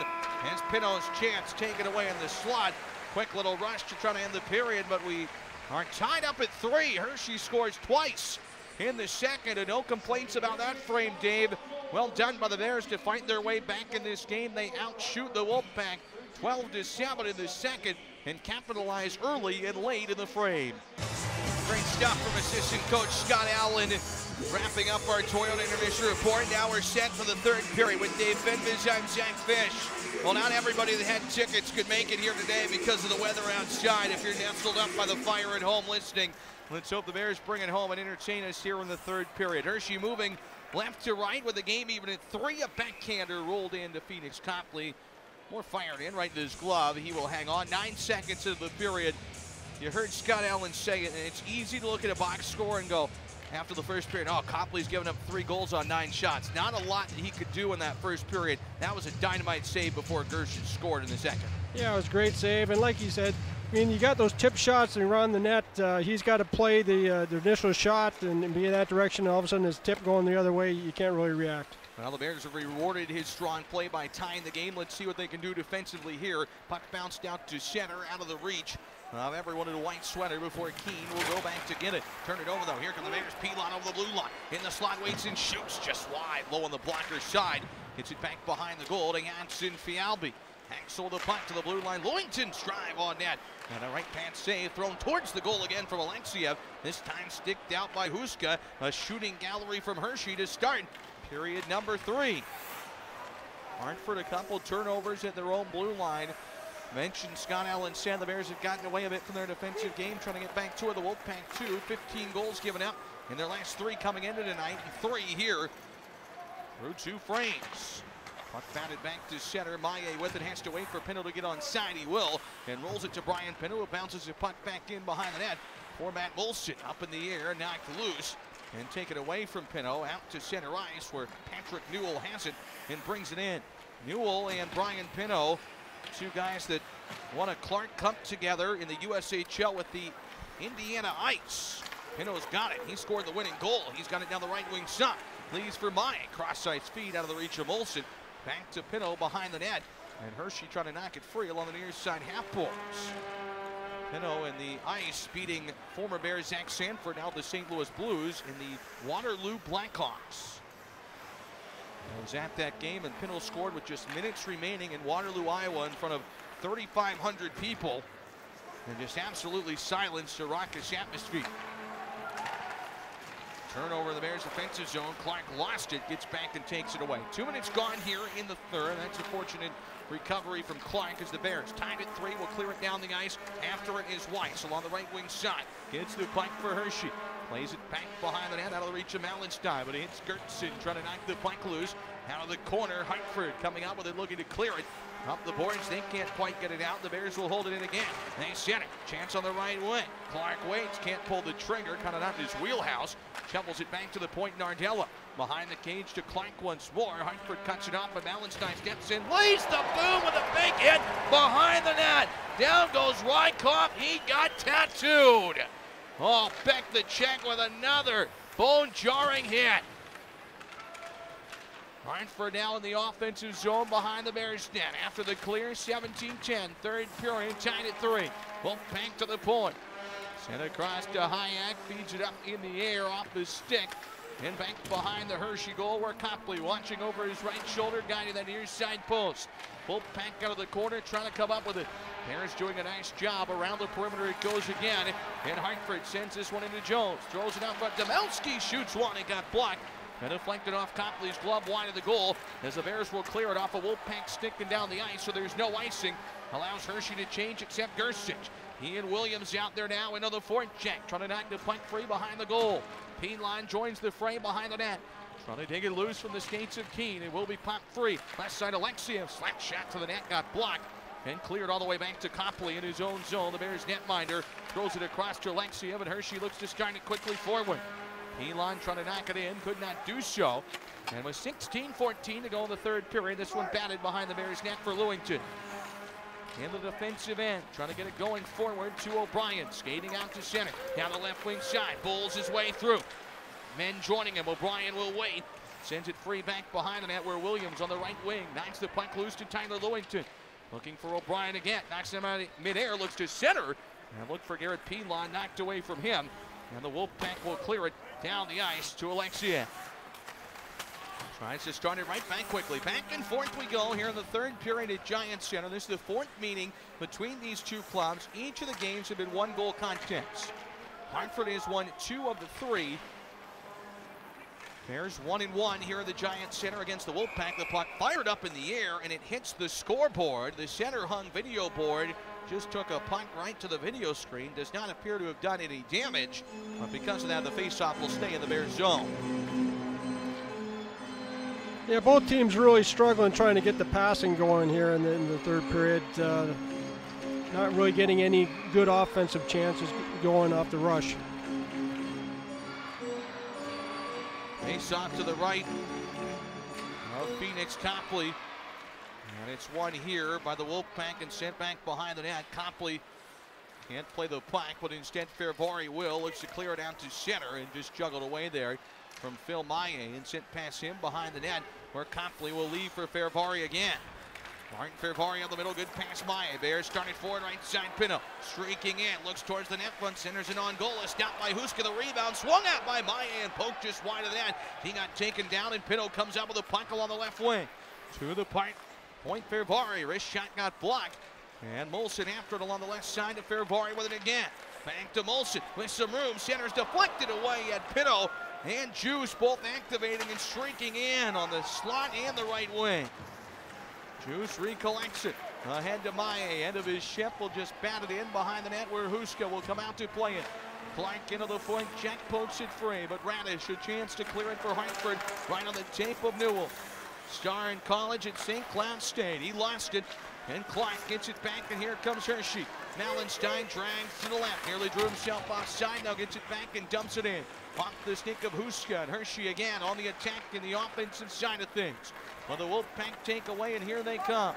Has Pinho's chance taken away in the slot. Quick little rush to try to end the period, but we are tied up at three. Hershey scores twice in the second, and no complaints about that frame, Dave. Well done by the Bears to fight their way back in this game. They outshoot the Wolfpack 12 to 7 in the second and capitalize early and late in the frame. Great stuff from assistant coach Scott Allen. Wrapping up our Toyota Intermission report. Now we're set for the third period with Dave Fenyves. I'm Zack Fisch. Well, not everybody that had tickets could make it here today because of the weather outside. If you're nestled up by the fire at home listening, let's hope the Bears bring it home and entertain us here in the third period. Hershey moving left to right with the game even at three. A backhander rolled into Pheonix Copley. More fired in right in his glove. He will hang on. Nine seconds of the period. You heard Scott Allen say it, and it's easy to look at a box score and go, after the first period. Oh, Copley's given up three goals on nine shots. Not a lot that he could do in that first period. That was a dynamite save before Gersich scored in the second. Yeah, it was a great save. And like he said, I mean, you got those tip shots and around the net. Uh, he's got to play the, uh, the initial shot and, and be in that direction. All of a sudden, his tip going the other way, you can't really react. Well, the Bears have rewarded his strong play by tying the game. Let's see what they can do defensively here. Puck bounced out to center, out of the reach of everyone in a white sweater before Keane will go back to get it. Turn it over, though. Here come the Bears. Pilon over the blue line. In the slot, waits and shoots just wide, low on the blocker's side. Gets it back behind the goal to Jonsson-Fjallby. Axel the puck to the blue line. Lewington's drive on net. And a right pad save thrown towards the goal again from Alexeyev. This time sticked out by Huska. A shooting gallery from Hershey to start period number three. Hartford a couple turnovers at their own blue line. Mentioned Scott Allen said the Bears have gotten away a bit from their defensive game, trying to get back to it. The Wolfpack two, 15 goals given up in their last three coming into tonight. Three here through two frames. Puck batted back to center. Maillet with it has to wait for Pinho to get on side. He will and rolls it to Brian Pinho who bounces the puck back in behind the net. For Matt Moulson up in the air, knocked loose and take it away from Pinho out to center ice where Patrick Newell has it and brings it in. Newell and Brian Pinho Two guys that won a Clark Cup together in the USHL with the Indiana Ice. Pinho's got it. He scored the winning goal. He's got it down the right wing side. Leaves for Maillet. Cross ice feed out of the reach of Moulson. Back to Pinho behind the net. And Hershey trying to knock it free along the near side half boards. Pinho in the ice beating former Bears Zach Sanford, now the St. Louis Blues in the Waterloo Blackhawks. Was at that game, and Pinho scored with just minutes remaining in Waterloo, Iowa, in front of 3,500 people, and just absolutely silenced the raucous atmosphere. Turnover in the Bears' defensive zone. Clark lost it, gets back and takes it away. Two minutes gone here in the third. That's a fortunate recovery from Clark as the Bears tied at three. Will clear it down the ice. After it is Weis along the right wing side. Gets the puck for Hershey. Plays it back behind the net, out of the reach of Malenstyn, but it hits Geertsen trying to knock the puck loose. Out of the corner, Hartford coming out with it, looking to clear it. Up the boards, they can't quite get it out. The Bears will hold it in again. They set it. Chance on the right wing. Clark waits, can't pull the trigger, kind of not in his wheelhouse. Shovels it back to the point, Nardella. Behind the cage to Clark once more. Hartford cuts it off, but Malenstyn steps in, lays the boom with a big hit behind the net. Down goes Rykov. He got tattooed. Oh, Beck the check with another bone-jarring hit. Hartford now in the offensive zone behind the Bears net. After the clear, 17-10, third period, tied at three. Wolfpack to the point. Sent across to Hajek, feeds it up in the air off the stick. And back behind the Hershey goal where Copley watching over his right shoulder, guiding that near side post. Wolfpack out of the corner, trying to come up with it. Bears doing a nice job around the perimeter. It goes again. And Hartford sends this one into Jones. Throws it out but Demelski shoots one. It got blocked. And it deflected off Copley's glove wide of the goal as the Bears will clear it off a Wolfpack sticking down the ice, so there's no icing. Allows Hershey to change except Gersich. He and Williams out there now. Another fourth check, trying to knock the puck free behind the goal. Line joins the fray behind the net. Trying to dig it loose from the skates of Keane. It will be popped free. Left side Alexeyev. Slap shot to the net. Got blocked. And cleared all the way back to Copley in his own zone. The Bears netminder throws it across to Alexeyev. And Hershey looks to start it quickly forward. Elon trying to knock it in. Could not do so. And with 16-14 to go in the third period, this one batted behind the Bears net for Lewington. In the defensive end, trying to get it going forward to O'Brien, skating out to center. Down the left wing side, bulls his way through. Men joining him, O'Brien will wait. Sends it free back behind the net where Williams on the right wing knocks the puck loose to Tyler Lewington. Looking for O'Brien again, knocks him out midair, looks to center, and look for Garrett Pilon, knocked away from him. And the Wolfpack will clear it down the ice to Alexeyev. Tries to start it right back quickly. Back and forth we go here in the third period at Giant Center. This is the fourth meeting between these two clubs. Each of the games have been one goal contests. Hartford has won two of the three. Bears one and one here at the Giant Center against the Wolfpack. The puck fired up in the air and it hits the scoreboard. The center hung video board just took a punt right to the video screen. Does not appear to have done any damage, but because of that, the faceoff will stay in the Bears zone. Yeah, both teams really struggling trying to get the passing going here in the, in the third period. Uh, not really getting any good offensive chances going off the rush. Face off to the right of Pheonix Copley. And it's one here by the Wolfpack and sent back behind the net. Copley can't play the puck, but instead Fehervary will. Looks to clear it out to center and just juggled away there from Phil Maillet and sent past him behind the net where Copley will leave for Fehervary again. Martin Fehervary on the middle, good pass Maillet. Bears starting forward, right side Pinho. Streaking in, looks towards the net front, centers it on goal. Is stopped by Huska, the rebound, swung out by Maillet and poked just wide of that. He got taken down and Pinho comes out with a puck along the left wing. To the point, point Fehervary, wrist shot got blocked. And Moulson after it along the left side to Fehervary with it again. Back to Moulson with some room. Center's deflected away at Pinho. And Djoos both activating and streaking in on the slot and the right wing. Djoos recollects it. Ahead to Maillet. End of his ship will just bat it in behind the net where Huska will come out to play it. Clark into the point. Jack pokes it free, but Raddysh a chance to clear it for Hartford right on the tape of Newell. Star in college at St. Cloud State. He lost it. And Clark gets it back, and here comes Hershey. Malenstyn drags to the left, nearly drew himself offside, now gets it back and dumps it in. Off the stick of Huska, and Hershey again on the attack in the offensive side of things. Well, the Wolfpack take away, and here they come.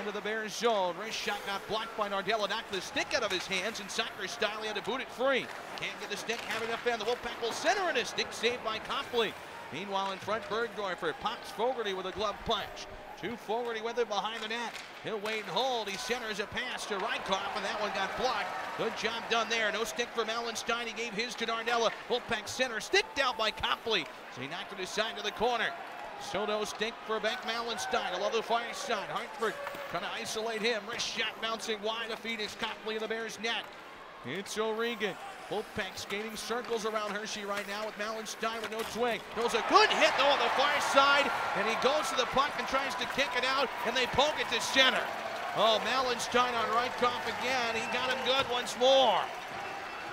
Into the Bears zone. Wrist shot got blocked by Nardella. Knocked the stick out of his hands, and soccer style, had to boot it free. Can't get the stick, having enough fan. The Wolfpack will center in a stick saved by Copley. Meanwhile, in front, Burgdoerfer pops Fogarty with a glove punch. Two Fogarty with it behind the net. He'll wait and hold. He centers a pass to Rykov, and that one got blocked. Good job done there. No stick for Malenstyn. He gave his to Nardella. Wolfpack center, sticked out by Copley. So he knocked it aside to the corner. Soto stick for Beck Malenstyn. The far side. Hartford trying to isolate him. Wrist shot bouncing wide to Pheonix Copley in the Bears net. It's O'Regan. Wolfpack skating circles around Hershey right now with Malenstyn with no swing. Throws a good hit though on the far side, and he goes to the puck and tries to kick it out, and they poke it to center. Oh, Malenstyn on Rykov again. He got him good once more.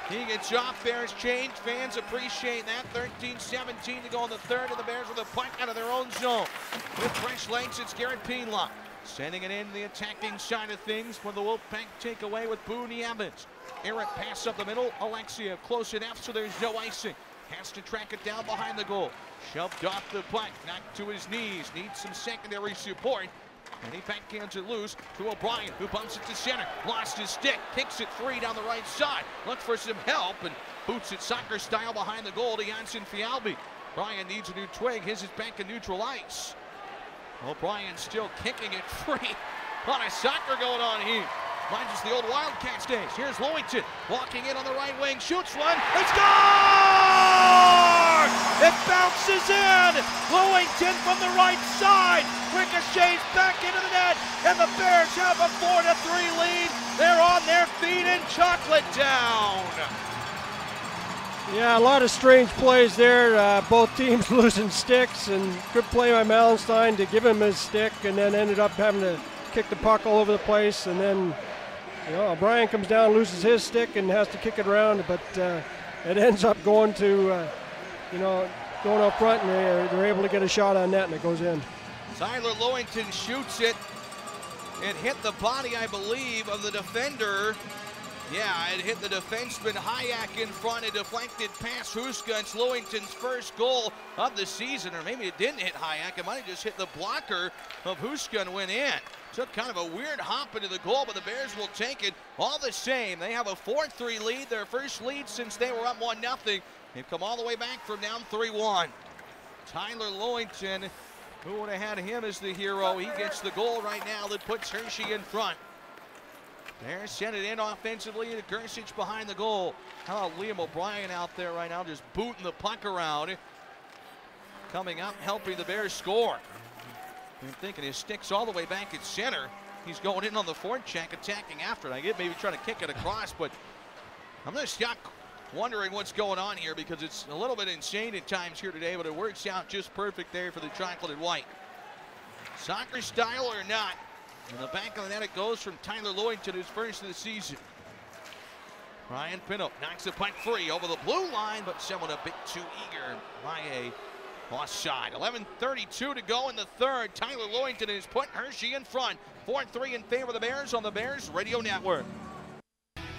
He gets off. there, Bears change. Fans appreciate that. 13-17 to go in the third, and the Bears with a punt out of their own zone. With fresh legs, it's Garrett Pilon. Sending it in the attacking side of things for the Wolfpack takeaway with Boo Nieves. Errant pass up the middle. Alexeyev close enough so there's no icing. Has to track it down behind the goal. Shoved off the puck, knocked to his knees. Needs some secondary support. And he backhands it loose to O'Brien, who bumps it to center. Lost his stick, kicks it free down the right side. Looks for some help and boots it soccer style behind the goal to Jonsson-Fjallby. Bryan needs a new twig. His is back in neutral ice. O'Brien still kicking it <laughs> free. A lot of soccer going on here. Reminds us the old Wildcats days. Here's Lewington walking in on the right wing, shoots one, and scores! It bounces in. Lewington from the right side, ricochets back into the net, and the Bears have a four to three lead. They're on their feet in Chocolate Town. Yeah, a lot of strange plays there. Uh, both teams <laughs> losing sticks, and good play by Malenstyn to give him his stick, and then ended up having to kick the puck all over the place, and then you know, O'Brien comes down, loses his stick, and has to kick it around, but uh, it ends up going to, uh, you know, going up front, and they're, they're able to get a shot on net, and it goes in. Tyler Lewington shoots it. It hit the body, I believe, of the defender. Yeah, it hit the defenseman Hajek in front. A deflected pass. Huska. It's Lewington's first goal of the season. Or maybe it didn't hit Hajek. It might have just hit the blocker of Huska and went in. Took kind of a weird hop into the goal, but the Bears will take it all the same. They have a 4-3 lead, their first lead since they were up 1-0. They've come all the way back from down 3-1. Tyler Lewington, who would have had him as the hero? He gets the goal right now that puts Hershey in front. There, sent it in offensively to Gersich behind the goal. How about Liam O'Brien out there right now, just booting the puck around. Coming up, helping the Bears score. I'm thinking his stick's all the way back at center. He's going in on the forecheck, attacking after it. I get maybe trying to kick it across, but I'm just wondering what's going on here because it's a little bit insane at times here today, but it works out just perfect there for the chocolate and white. Soccer style or not, in the back of the net it goes from Tyler Lewington, his first of the season. Ryan Pinho knocks the puck free over the blue line, but someone a bit too eager. Maillet Offside. 11.32 to go in the third. Tyler Lewington has put Hershey in front. 4-3 in favor of the Bears on the Bears Radio Network.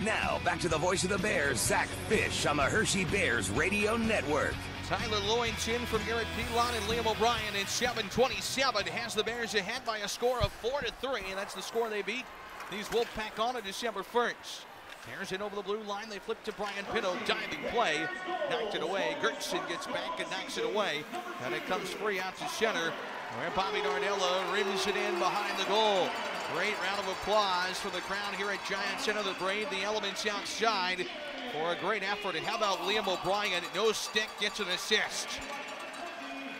Now, back to the voice of the Bears, Zack Fisch on the Hershey Bears Radio Network. Tyler Lewington from Garrett Pilon and Liam O'Brien in 7-27 has the Bears ahead by a score of 4 to 3, and that's the score they beat these Wolfpack on on December 1st. Tears it over the blue line. They flip to Brian Pinho. Diving play. Knocked it away. Geertsen gets back and knocks it away. And it comes free out to center. Where Bobby Nardella rims it in behind the goal. Great round of applause for the crowd here at Giant Center that braved the elements outside for a great effort. And how about Liam O'Brien? No stick gets an assist.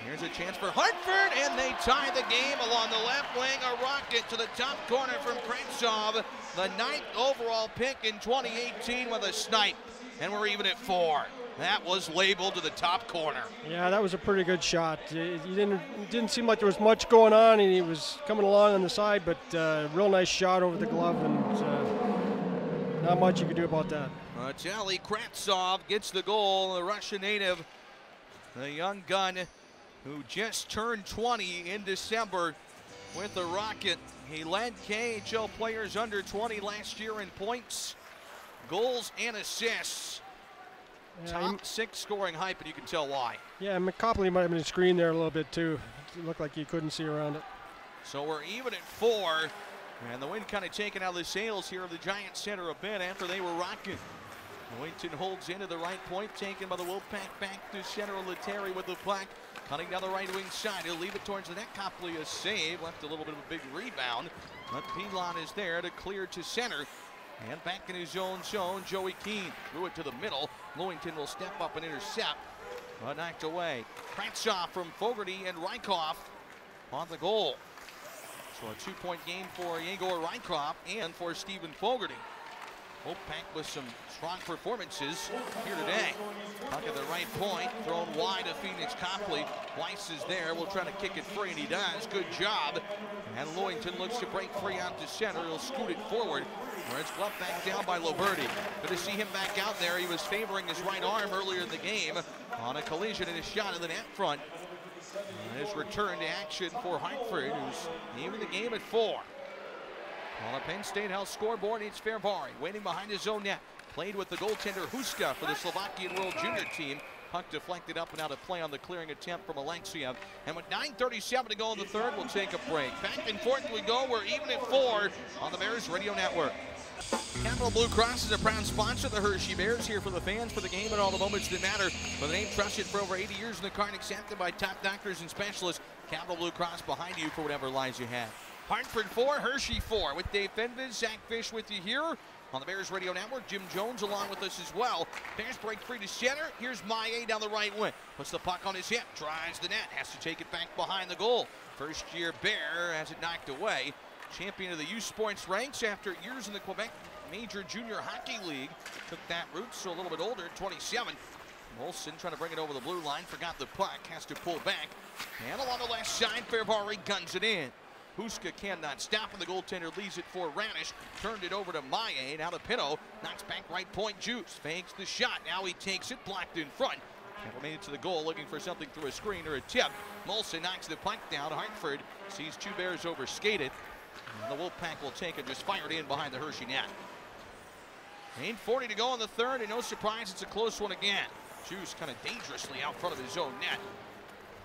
Here's a chance for Hartford, and they tie the game along the left wing. A rocket to the top corner from Kravtsov, the ninth overall pick in 2018 with a snipe. And we're even at four. That was labeled to the top corner. Yeah, that was a pretty good shot. It, didn't didn't seem like there was much going on, and he was coming along on the side, but uh, real nice shot over the glove, and uh, not much you could do about that. Vitali Kravtsov gets the goal. The Russian native, the young gun, who just turned 20 in December with the Rocket. He led KHL players under 20 last year in points, goals, and assists. Yeah, Top six scoring hype, and you can tell why. Yeah, McCopley might have been screened there a little bit too. It looked like you couldn't see around it. So we're even at four, and the wind kind of taken out of the sails here of the Giant Center a bit after they were rocking. Wington holds into the right point, taken by the Wolfpack back to center. Lettieri with the puck. Cutting down the right wing side. He'll leave it towards the net. Copley a save. Left a little bit of a big rebound. But Pilon is there to clear to center. And back in his own zone, Joey Keane threw it to the middle. Lewington will step up and intercept. But knocked away. Kravtsov from Fogarty and Rykov on the goal. So a two-point game for Yegor Rykov and for Steven Fogarty. Wolfpack with some strong performances here today. Puck at the right point, thrown wide to Pheonix Copley. Weis is there, will try to kick it free, and he does. Good job. And Lewington looks to break free out to center. He'll scoot it forward, where it's gloved back down by LoVerde. Good to see him back out there. He was favoring his right arm earlier in the game on a collision and a shot in the net front. His return to action for Hartford, who's even the game at four. On a Penn State House scoreboard, it's Fehervary waiting behind his own net. Played with the goaltender Huska for the Slovakian World Junior team. Puck deflected up and out of play on the clearing attempt from Alexeyev. And with 9.37 to go in the third, we'll take a break. Back and forth we go. We're even at four on the Bears Radio Network. Capital Blue Cross is a proud sponsor of the Hershey Bears here for the fans for the game and all the moments that matter. For the name trusted for over 80 years in the card accepted by top doctors and specialists. Capital Blue Cross behind you for whatever lies you have. Hartford 4, Hershey 4 with Dave Fenyves, Zack Fisch with you here on the Bears Radio Network. Jim Jones along with us as well. Bears break free to center. Here's Maillet down the right wing. Puts the puck on his hip, drives the net, has to take it back behind the goal. First year Bear has it knocked away. Champion of the U Sports ranks after years in the Quebec Major Junior Hockey League. Took that route, so a little bit older, 27. Moulson trying to bring it over the blue line, forgot the puck, has to pull back. And along the left side, Fehervary guns it in. Huska cannot stop, and the goaltender leaves it for Raddysh. Turned it over to Maillet. Now to Pinho. Knocks back right point. Djoos fakes the shot. Now he takes it, blocked in front. Campbell made it to the goal, looking for something through a screen or a tip. Moulson knocks the puck down. Hartford sees two Bears over skated. And the Wolfpack will take it, just fired in behind the Hershey net. 8.40 to go in the third, and no surprise, it's a close one again. Djoos kind of dangerously out front of his own net.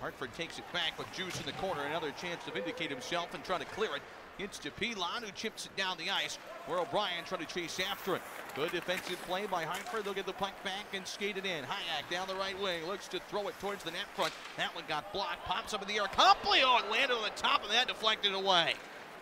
Hartford takes it back with Djoos in the corner. Another chance to vindicate himself and try to clear it. Gets to Pilon, who chips it down the ice, where O'Brien trying to chase after it. Good defensive play by Hartford. They'll get the puck back and skate it in. Hajek down the right wing, looks to throw it towards the net front. That one got blocked, pops up in the air. Copley, oh, it landed on the top of that, deflected away.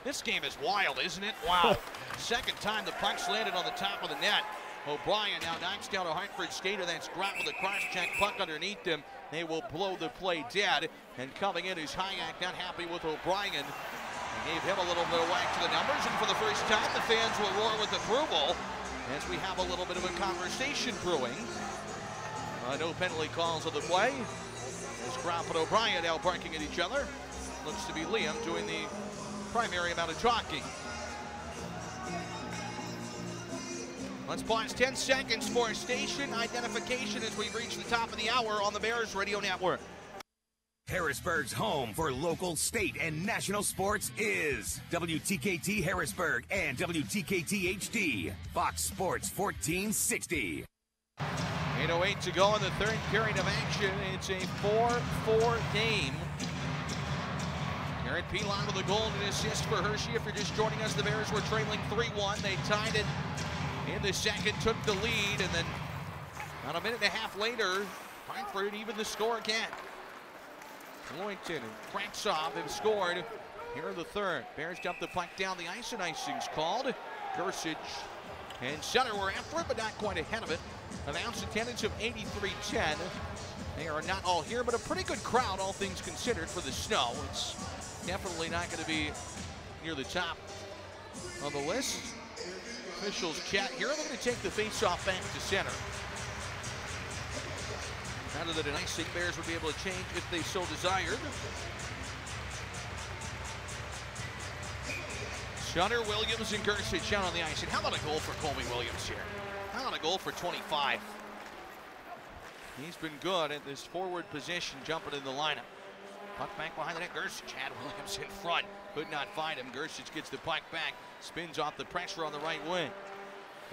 This game is wild, isn't it? Wow. <laughs> Second time the puck's landed on the top of the net. O'Brien now knocks down a Hartford skater. That's Grant with a cross check puck underneath them. They will blow the play dead. And coming in is Hajek, not happy with O'Brien. They gave him a little bit of whack to the numbers. And for the first time, the fans will roar with approval as we have a little bit of a conversation brewing. Uh, no penalty calls of the play. As Grant and O'Brien now barking at each other. Looks to be Liam doing the primary amount of talking. Let's pause 10 seconds for station identification as we reach the top of the hour on the Bears Radio Network. Harrisburg's home for local, state, and national sports is WTKT Harrisburg and WTKT HD, Fox Sports 1460. 8.08 to go in the third period of action. It's a 4-4 game. Garrett Pilon with a goal and an assist for Hershey. If you're just joining us, the Bears were trailing 3-1. They tied it in the second, took the lead, and then about a minute and a half later, Hartford even the score again. Lewington and Kravtsov have scored here in the third. Bears dump the puck down the ice, and icing's called. Gersich and Sutter were after it, but not quite ahead of it. An Announced attendance of 83-10. They are not all here, but a pretty good crowd, all things considered, for the snow. It's definitely not going to be near the top of the list officials chat here. They're going to take the face-off back to center. Now that an icing Bears would be able to change if they so desired. Sutter, Williams, and Gersich out on the ice. And how about a goal for Colby Williams here? How about a goal for 25? He's been good at this forward position, jumping in the lineup. Puck back behind the net. Gersich had Williams in front. Could not find him. Gersich gets the puck back. Spins off the pressure on the right wing.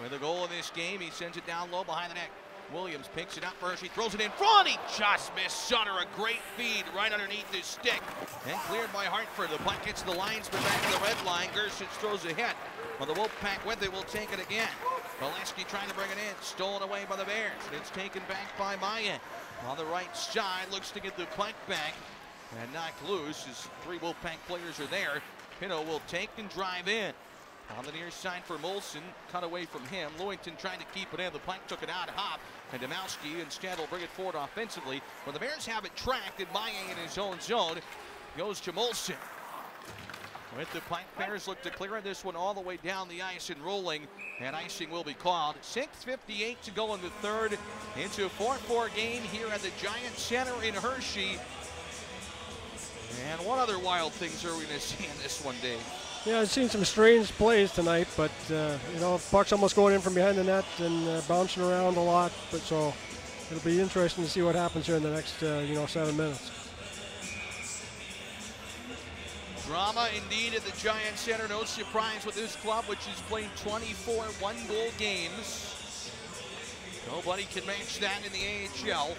With a goal in this game, he sends it down low behind the net. Williams picks it up first. He throws it in front. He just missed Sutter. A great feed right underneath his stick. And cleared by Hartford. The puck hits the lines linesman back to the red line. Gersich throws a hit. Well, the Wolfpack with it will take it again. Beleskey trying to bring it in. Stolen away by the Bears. It's taken back by Mayan. On the right side, looks to get the puck back and knocked loose as three Wolfpack players are there. Pinho will take and drive in. On the near side for Moulson, cut away from him. Lewington trying to keep it in. The plank took it out hop, and Demowski instead will bring it forward offensively. When the Bears have it tracked, and Maillet in his own zone goes to Moulson. With the plank, Bears look to clear this one all the way down the ice and rolling, and icing will be called. 6.58 to go in the third. Into a 4-4 game here at the Giant Center in Hershey. And what other wild things are we going to see in this one, Dave? Yeah, I've seen some strange plays tonight, but uh, you know, puck's almost going in from behind the net and uh, bouncing around a lot. But so it'll be interesting to see what happens here in the next uh, you know seven minutes. Drama indeed at the Giant Center. No surprise with this club, which has played 24 one goal games. Nobody can match that in the AHL.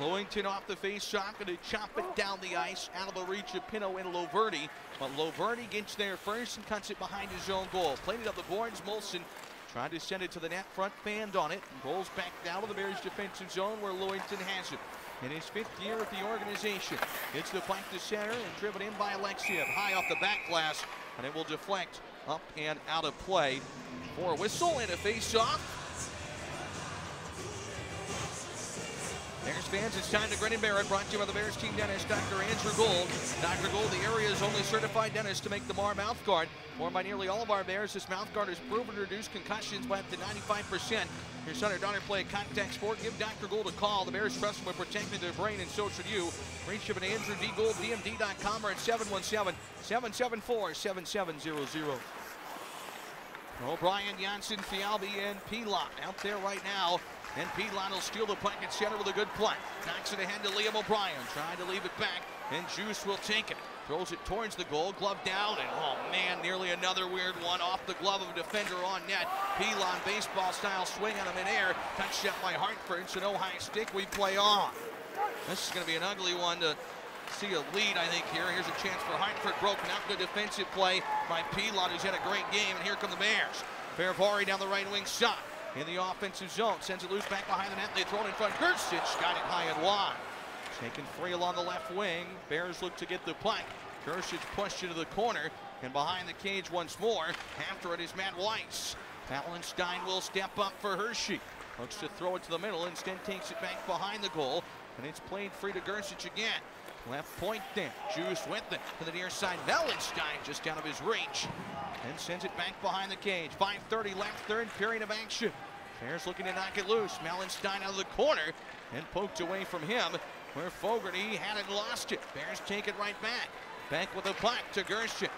Lewington off the face shot, going to chop it down the ice out of the reach of Pinho and LoVerde. But LoVerde gets there first and cuts it behind his own goal. Played it up the boards. Moulson tried to send it to the net front, fanned on it. Rolls back down to the Bears defensive zone where Lewington has it. In his fifth year at the organization, gets the puck to center and driven in by Alexiev. High off the back glass, and it will deflect up and out of play. For a whistle and a face-off. Bears fans, it's time to grin and it. Brought to you by the Bears team dentist, Dr. Andrew Gold. Dr. Gold, the area's only certified dentist to make the Mar mouth guard. Worn by nearly all of our Bears, this mouth guard has proven to reduce concussions by up to 95%. Your son or daughter play a contact sport, give Dr. Gold a call. The Bears trust him with protecting their brain, and so should you. Reach him at AndrewDGoldDMD.com or at 717-774-7700. O'Brien, Jonsson, Fjallby, and Pilot out there right now. And Pilon will steal the puck at center with a good play. Knocks it ahead to Liam O'Brien, trying to leave it back, and Djoos will take it. Throws it towards the goal, glove down, and oh man, nearly another weird one off the glove of a defender on net. Pilon, baseball style swing on him in air, touched out by Hartford, so no high stick, we play on. This is going to be an ugly one to see a lead, I think, here. Here's a chance for Hartford, broken up. good defensive play by Pilon, who's had a great game, and here come the Bears. Fehervary down the right wing shot in the offensive zone. Sends it loose back behind the net. They throw it in front. Gersich got it high and wide. Taking three along the left wing. Bears look to get the puck. Gersich pushed into the corner and behind the cage once more. After it is Matt Weis. Allenstein will step up for Hershey. Looks to throw it to the middle. Instead takes it back behind the goal. And it's played free to Gersich again. Left point there. Djoos with it to the near side. Malenstyn just out of his reach. And sends it back behind the cage. 5.30 left, third period of action. Bears looking to knock it loose. Malenstyn out of the corner and poked away from him where Fogarty had it lost it. Bears take it right back. Back with a puck to Gersich.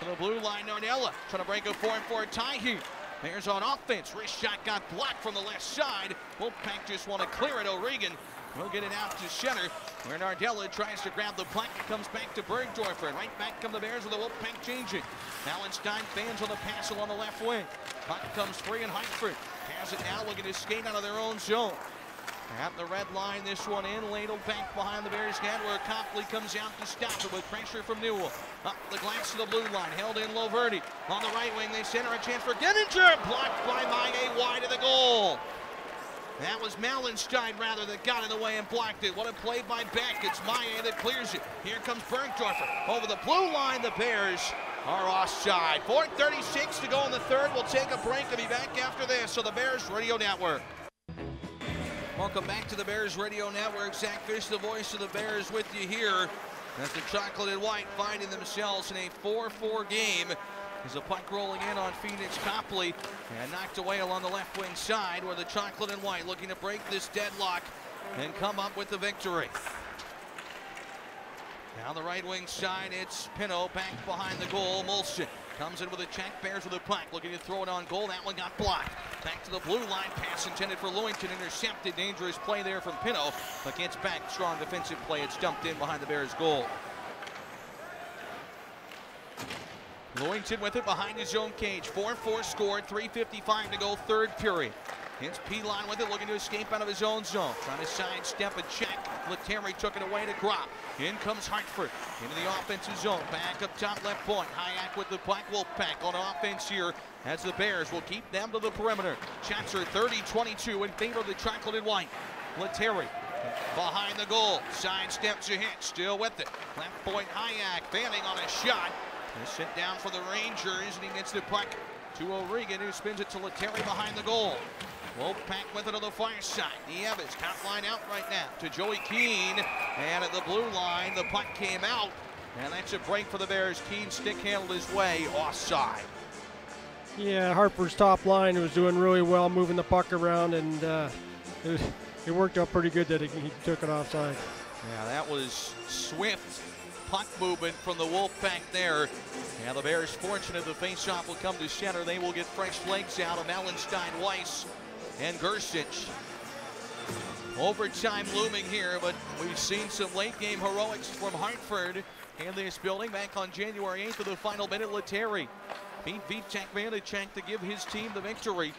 To the blue line, Nardella trying to break a 4 and 4 tie here. Bears on offense. Wrist shot got blocked from the left side. Wolfpack just want to clear it. O'Regan will get it out to center where Nardella tries to grab the puck. It comes back to Burgdoerfer. Right back come the Bears with the Wolfpack changing. Allenstein fans on the pass along the left wing. Puck comes free in Hartford. Has it now, looking to skate out of their own zone. At the red line, this one in, ladled back behind the Bears net where Copley comes out to stop it with pressure from Newell. Up the glass to the blue line, held in LoVerde. On the right wing, they center a chance for Gettinger, blocked by Maillet wide of the goal. That was Malenstyn rather that got in the way and blocked it. What a play by Beck. It's Maillet that clears it. Here comes Burgdoerfer. Over the blue line, the Bears are offside. 4.36 to go in the third. We'll take a break and be back after this. So the Bears Radio Network. Welcome back to the Bears Radio Network. Zack Fisch, the voice of the Bears, with you here. As the chocolate and white finding themselves in a 4-4 game. As a puck rolling in on Pheonix Copley and knocked away along the left wing side where the chocolate and white looking to break this deadlock and come up with the victory. Down the right wing side, it's Pinho back behind the goal. Moulson comes in with a check, bears with a puck, looking to throw it on goal. That one got blocked. Back to the blue line, pass intended for Lewington, intercepted. Dangerous play there from Pinho, but gets back. Strong defensive play. It's dumped in behind the Bears' goal. Lewington with it behind his own cage. 4-4 scored, 3.55 to go, third period. It's Pilon with it, looking to escape out of his own zone. Trying to sidestep a check. Lettieri took it away to Gropp. In comes Hartford into the offensive zone. Back up top left point. Hajek with the Black Wolfpack on offense here as the Bears will keep them to the perimeter. Shots are 30-22 in favor of the and white. Lettieri behind the goal. Sidesteps a hit. Still with it. Left point Hajek fanning on a shot. And sent down for the Rangers and he gets the puck to O'Regan who spins it to Lettieri behind the goal. Wolfpack with it on the far side. Nieves top line out right now to Joey Keane. And at the blue line, the puck came out. And that's a break for the Bears. Keane stick handled his way offside. Yeah, Harper's top line was doing really well, moving the puck around, and uh, it, was, it, worked out pretty good that he, he took it offside. Yeah, that was swift puck movement from the Wolfpack there. And the Bears fortunate the faceoff will come to center. They will get fresh legs out of Allenstein Weis and Gersich. Overtime looming here, but we've seen some late game heroics from Hartford in this building back on January 8th of the final minute. Lettieri beat Vitek Vanacek to give his team the victory.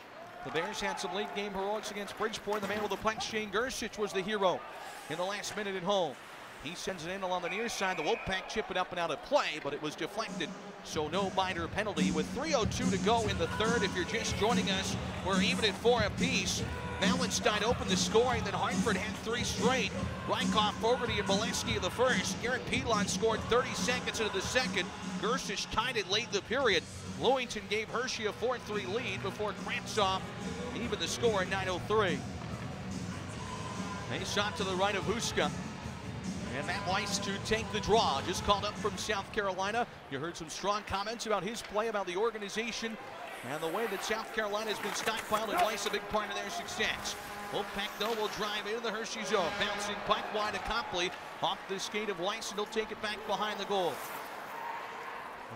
The Bears had some late game heroics against Bridgeport. The man with the puck, Shane Gersich, was the hero in the last minute at home. He sends it in along the near side. The Wolfpack chip it up and out of play, but it was deflected, so no minor penalty. With 3.02 to go in the third, if you're just joining us, we're even at four apiece. Malenstyn opened the scoring, then Hartford had three straight. Rykov, Fogarty, and Beleskey in the first. Garrett Pilon scored 30 seconds into the second. Gersich tied it late in the period. Lewington gave Hershey a 4-3 lead before Kravtsov even the score at 9.03. A shot to the right of Huska. And Matt Weis to take the draw, just called up from South Carolina. You heard some strong comments about his play, about the organization, and the way that South Carolina has been stockpiled and Weis a big part of their success. Wolfpack, though, will drive into the Hershey zone. Bouncing pipe wide to Copley. Off the skate of Weis, and he'll take it back behind the goal.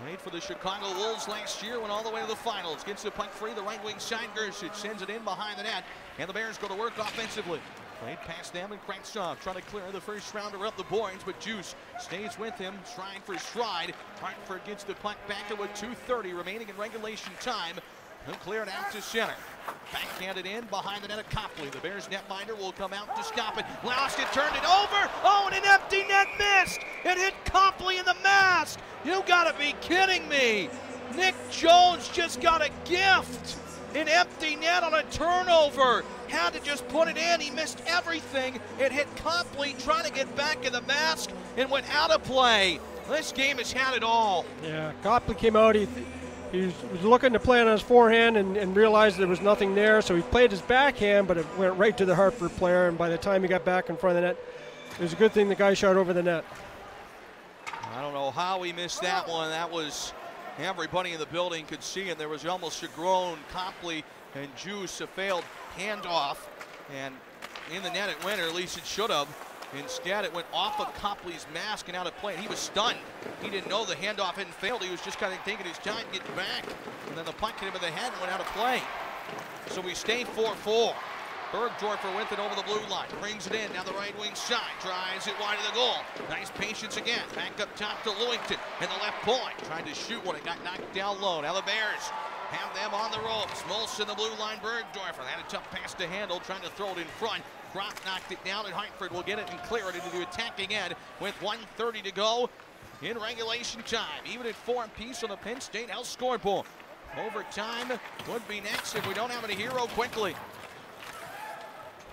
Played for the Chicago Wolves last year, went all the way to the finals. Gets the puck free, the right wing side. Gersich sends it in behind the net, and the Bears go to work offensively. Played past them and Kravtsov trying to clear the first rounder up the boards, but Djoos stays with him, trying for stride. Hartford gets the puck back to with 2.30 remaining in regulation time. He'll clear it out to center. Backhanded in behind the net of Copley. The Bears netminder will come out to stop it. Lost it, turned it over. Oh, and an empty net missed. It hit Copley in the mask. You gotta be kidding me. Nick Jones just got a gift. An empty net on a turnover. Had to just put it in. He missed everything. It hit Copley trying to get back in the mask and went out of play. This game has had it all. Yeah, Copley came out. He, he was looking to play on his forehand and, and, realized there was nothing there, so he played his backhand, but it went right to the Hartford player. And by the time he got back in front of the net, it was a good thing the guy shot over the net. I don't know how he missed that one. That was everybody in the building could see, and there was almost a groan. Copley and Djoos a failed handoff, and in the net it went, or at least it should have. Instead, it went off of Copley's mask and out of play. And he was stunned. He didn't know the handoff hadn't failed. He was just kind of thinking his time to get back. And then the puck hit him in the head and went out of play. So we stay 4-4. Burgdoerfer with it over the blue line. Brings it in Now the right wing side. Drives it wide of the goal. Nice patience again. Back up top to Lewington in the left point. Trying to shoot when it got knocked down low. Now the Bears have them on the ropes. Moulson the blue line. Burgdoerfer had a tough pass to handle. Trying to throw it in front. Brock knocked it down, and Hartford will get it and clear it into the attacking end with 1.30 to go in regulation time. Even at four apiece on the Penn State House scoreboard. Overtime would be next if we don't have any hero quickly.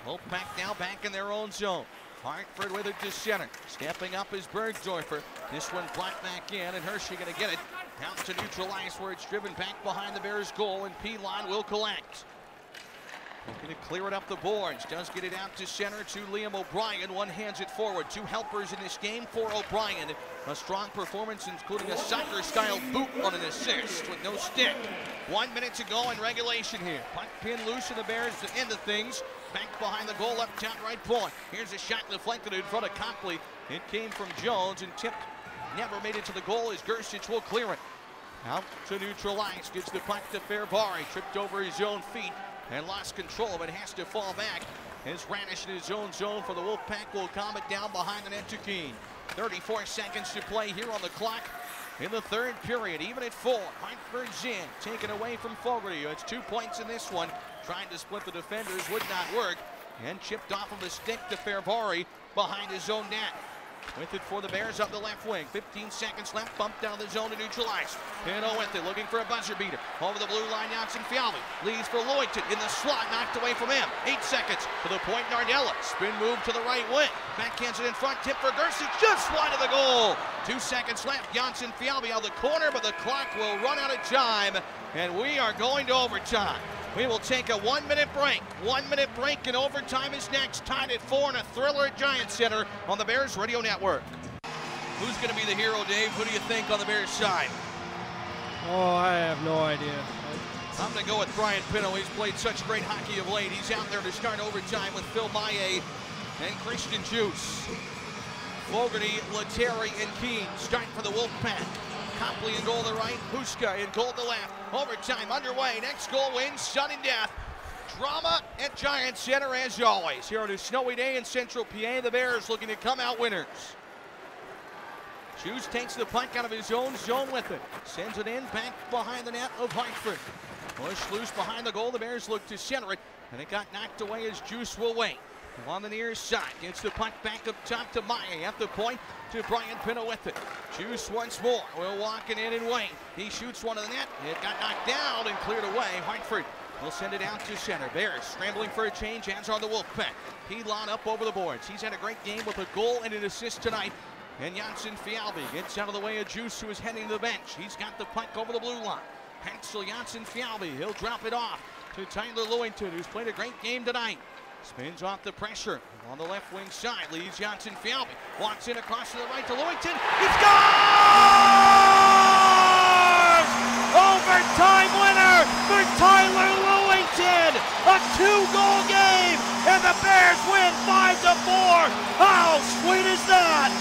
Wolfpack now back in their own zone. Hartford with it to center. Stepping up is Burgdoerfer. This one blocked back in, and Hershey going to get it. Out to neutralize where it's driven back behind the Bears' goal, and Pilon will collect. Looking to clear it up the boards. Does get it out to center to Liam O'Brien. One hands it forward. Two helpers in this game for O'Brien. A strong performance, including a soccer-style boot on an assist with no stick. One minute to go in regulation here. Puck pin loose in the Bears to end of things. Back behind the goal, up top right point. Here's a shot deflected in front of Copley. It came from Jones and tipped. Never made it to the goal as Gersich will clear it. Out to neutralize. Gets the puck to Fehervary. Tripped over his own feet and lost control, but has to fall back. As Raddysh in his own zone for the Wolfpack will calm it down behind the net to Keane. 34 seconds to play here on the clock in the third period, even at four. Hartford's in, taken away from Fogarty. It's two points in this one. Trying to split the defenders would not work. And chipped off of a stick to Fehervary behind his own net. With it for the Bears up the left wing. 15 seconds left. Bump down the zone to neutralize. Pinho with it, looking for a buzzer beater. Over the blue line, Jonsson-Fjallby. Leads for Lewington in the slot, knocked away from him. Eight seconds to the point, Nardella. Spin move to the right wing. Backhands it in front. Tip for Gersich, just wide of the goal. Two seconds left. Jonsson-Fjallby out the corner, but the clock will run out of time. And we are going to overtime. We will take a one minute break. One minute break and overtime is next. Tied at four in a thriller at Giant Center on the Bears Radio Network. Who's going to be the hero, Dave? Who do you think on the Bears side? Oh, I have no idea. I'm going to go with Brian Pinho. He's played such great hockey of late. He's out there to start overtime with Phil Maillet and Christian Djoos. Fogarty, Lettieri, and Keane start for the Wolfpack. Copley in goal to the right, Huska in goal to the left. Overtime underway. Next goal wins, sudden death. Drama at Giant Center as always. Here on a snowy day in central PA, the Bears looking to come out winners. Shoes takes the puck out of his own zone with it. Sends it in back behind the net of Hartford. Push loose behind the goal. The Bears look to center it, and it got knocked away as Djoos will wait. On the near side, gets the puck back up top to Maya at the point to Brian Pinho with it. Djoos once more. Will walk it in and wait. He shoots one of the net. It got knocked down and cleared away. Hartford will send it out to center. Bears scrambling for a change. Hands on the Wolfpack. Pilon up over the boards. He's had a great game with a goal and an assist tonight. And Jonsson-Fjallby gets out of the way of Djoos, who is heading to the bench. He's got the puck over the blue line. Hansel Jonsson-Fjallby. He'll drop it off to Tyler Lewington, who's played a great game tonight. Spins off the pressure on the left wing side. Leads Jonsson-Fjallby. Walks in across to the right to Lewington. He scores! Overtime winner for Tyler Lewington. A two-goal game, and the Bears win five to four. How sweet is that?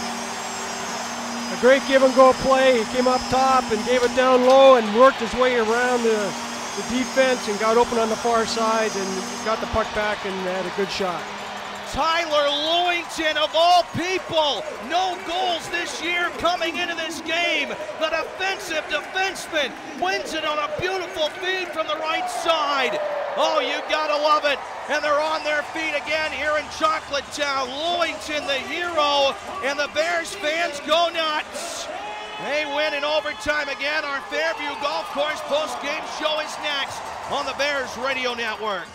A great give and go play. He came up top and gave it down low and worked his way around the, the defense and got open on the far side and got the puck back and had a good shot. Tyler Lewington, of all people, no goals this year coming into this game. The defensive defenseman wins it on a beautiful feed from the right side. Oh, you gotta love it. And they're on their feet again here in Chocolate Town. Lewington, the hero, and the Bears fans go nuts. They win in overtime again. Our Fairview Golf Course post-game show is next on the Bears Radio Network.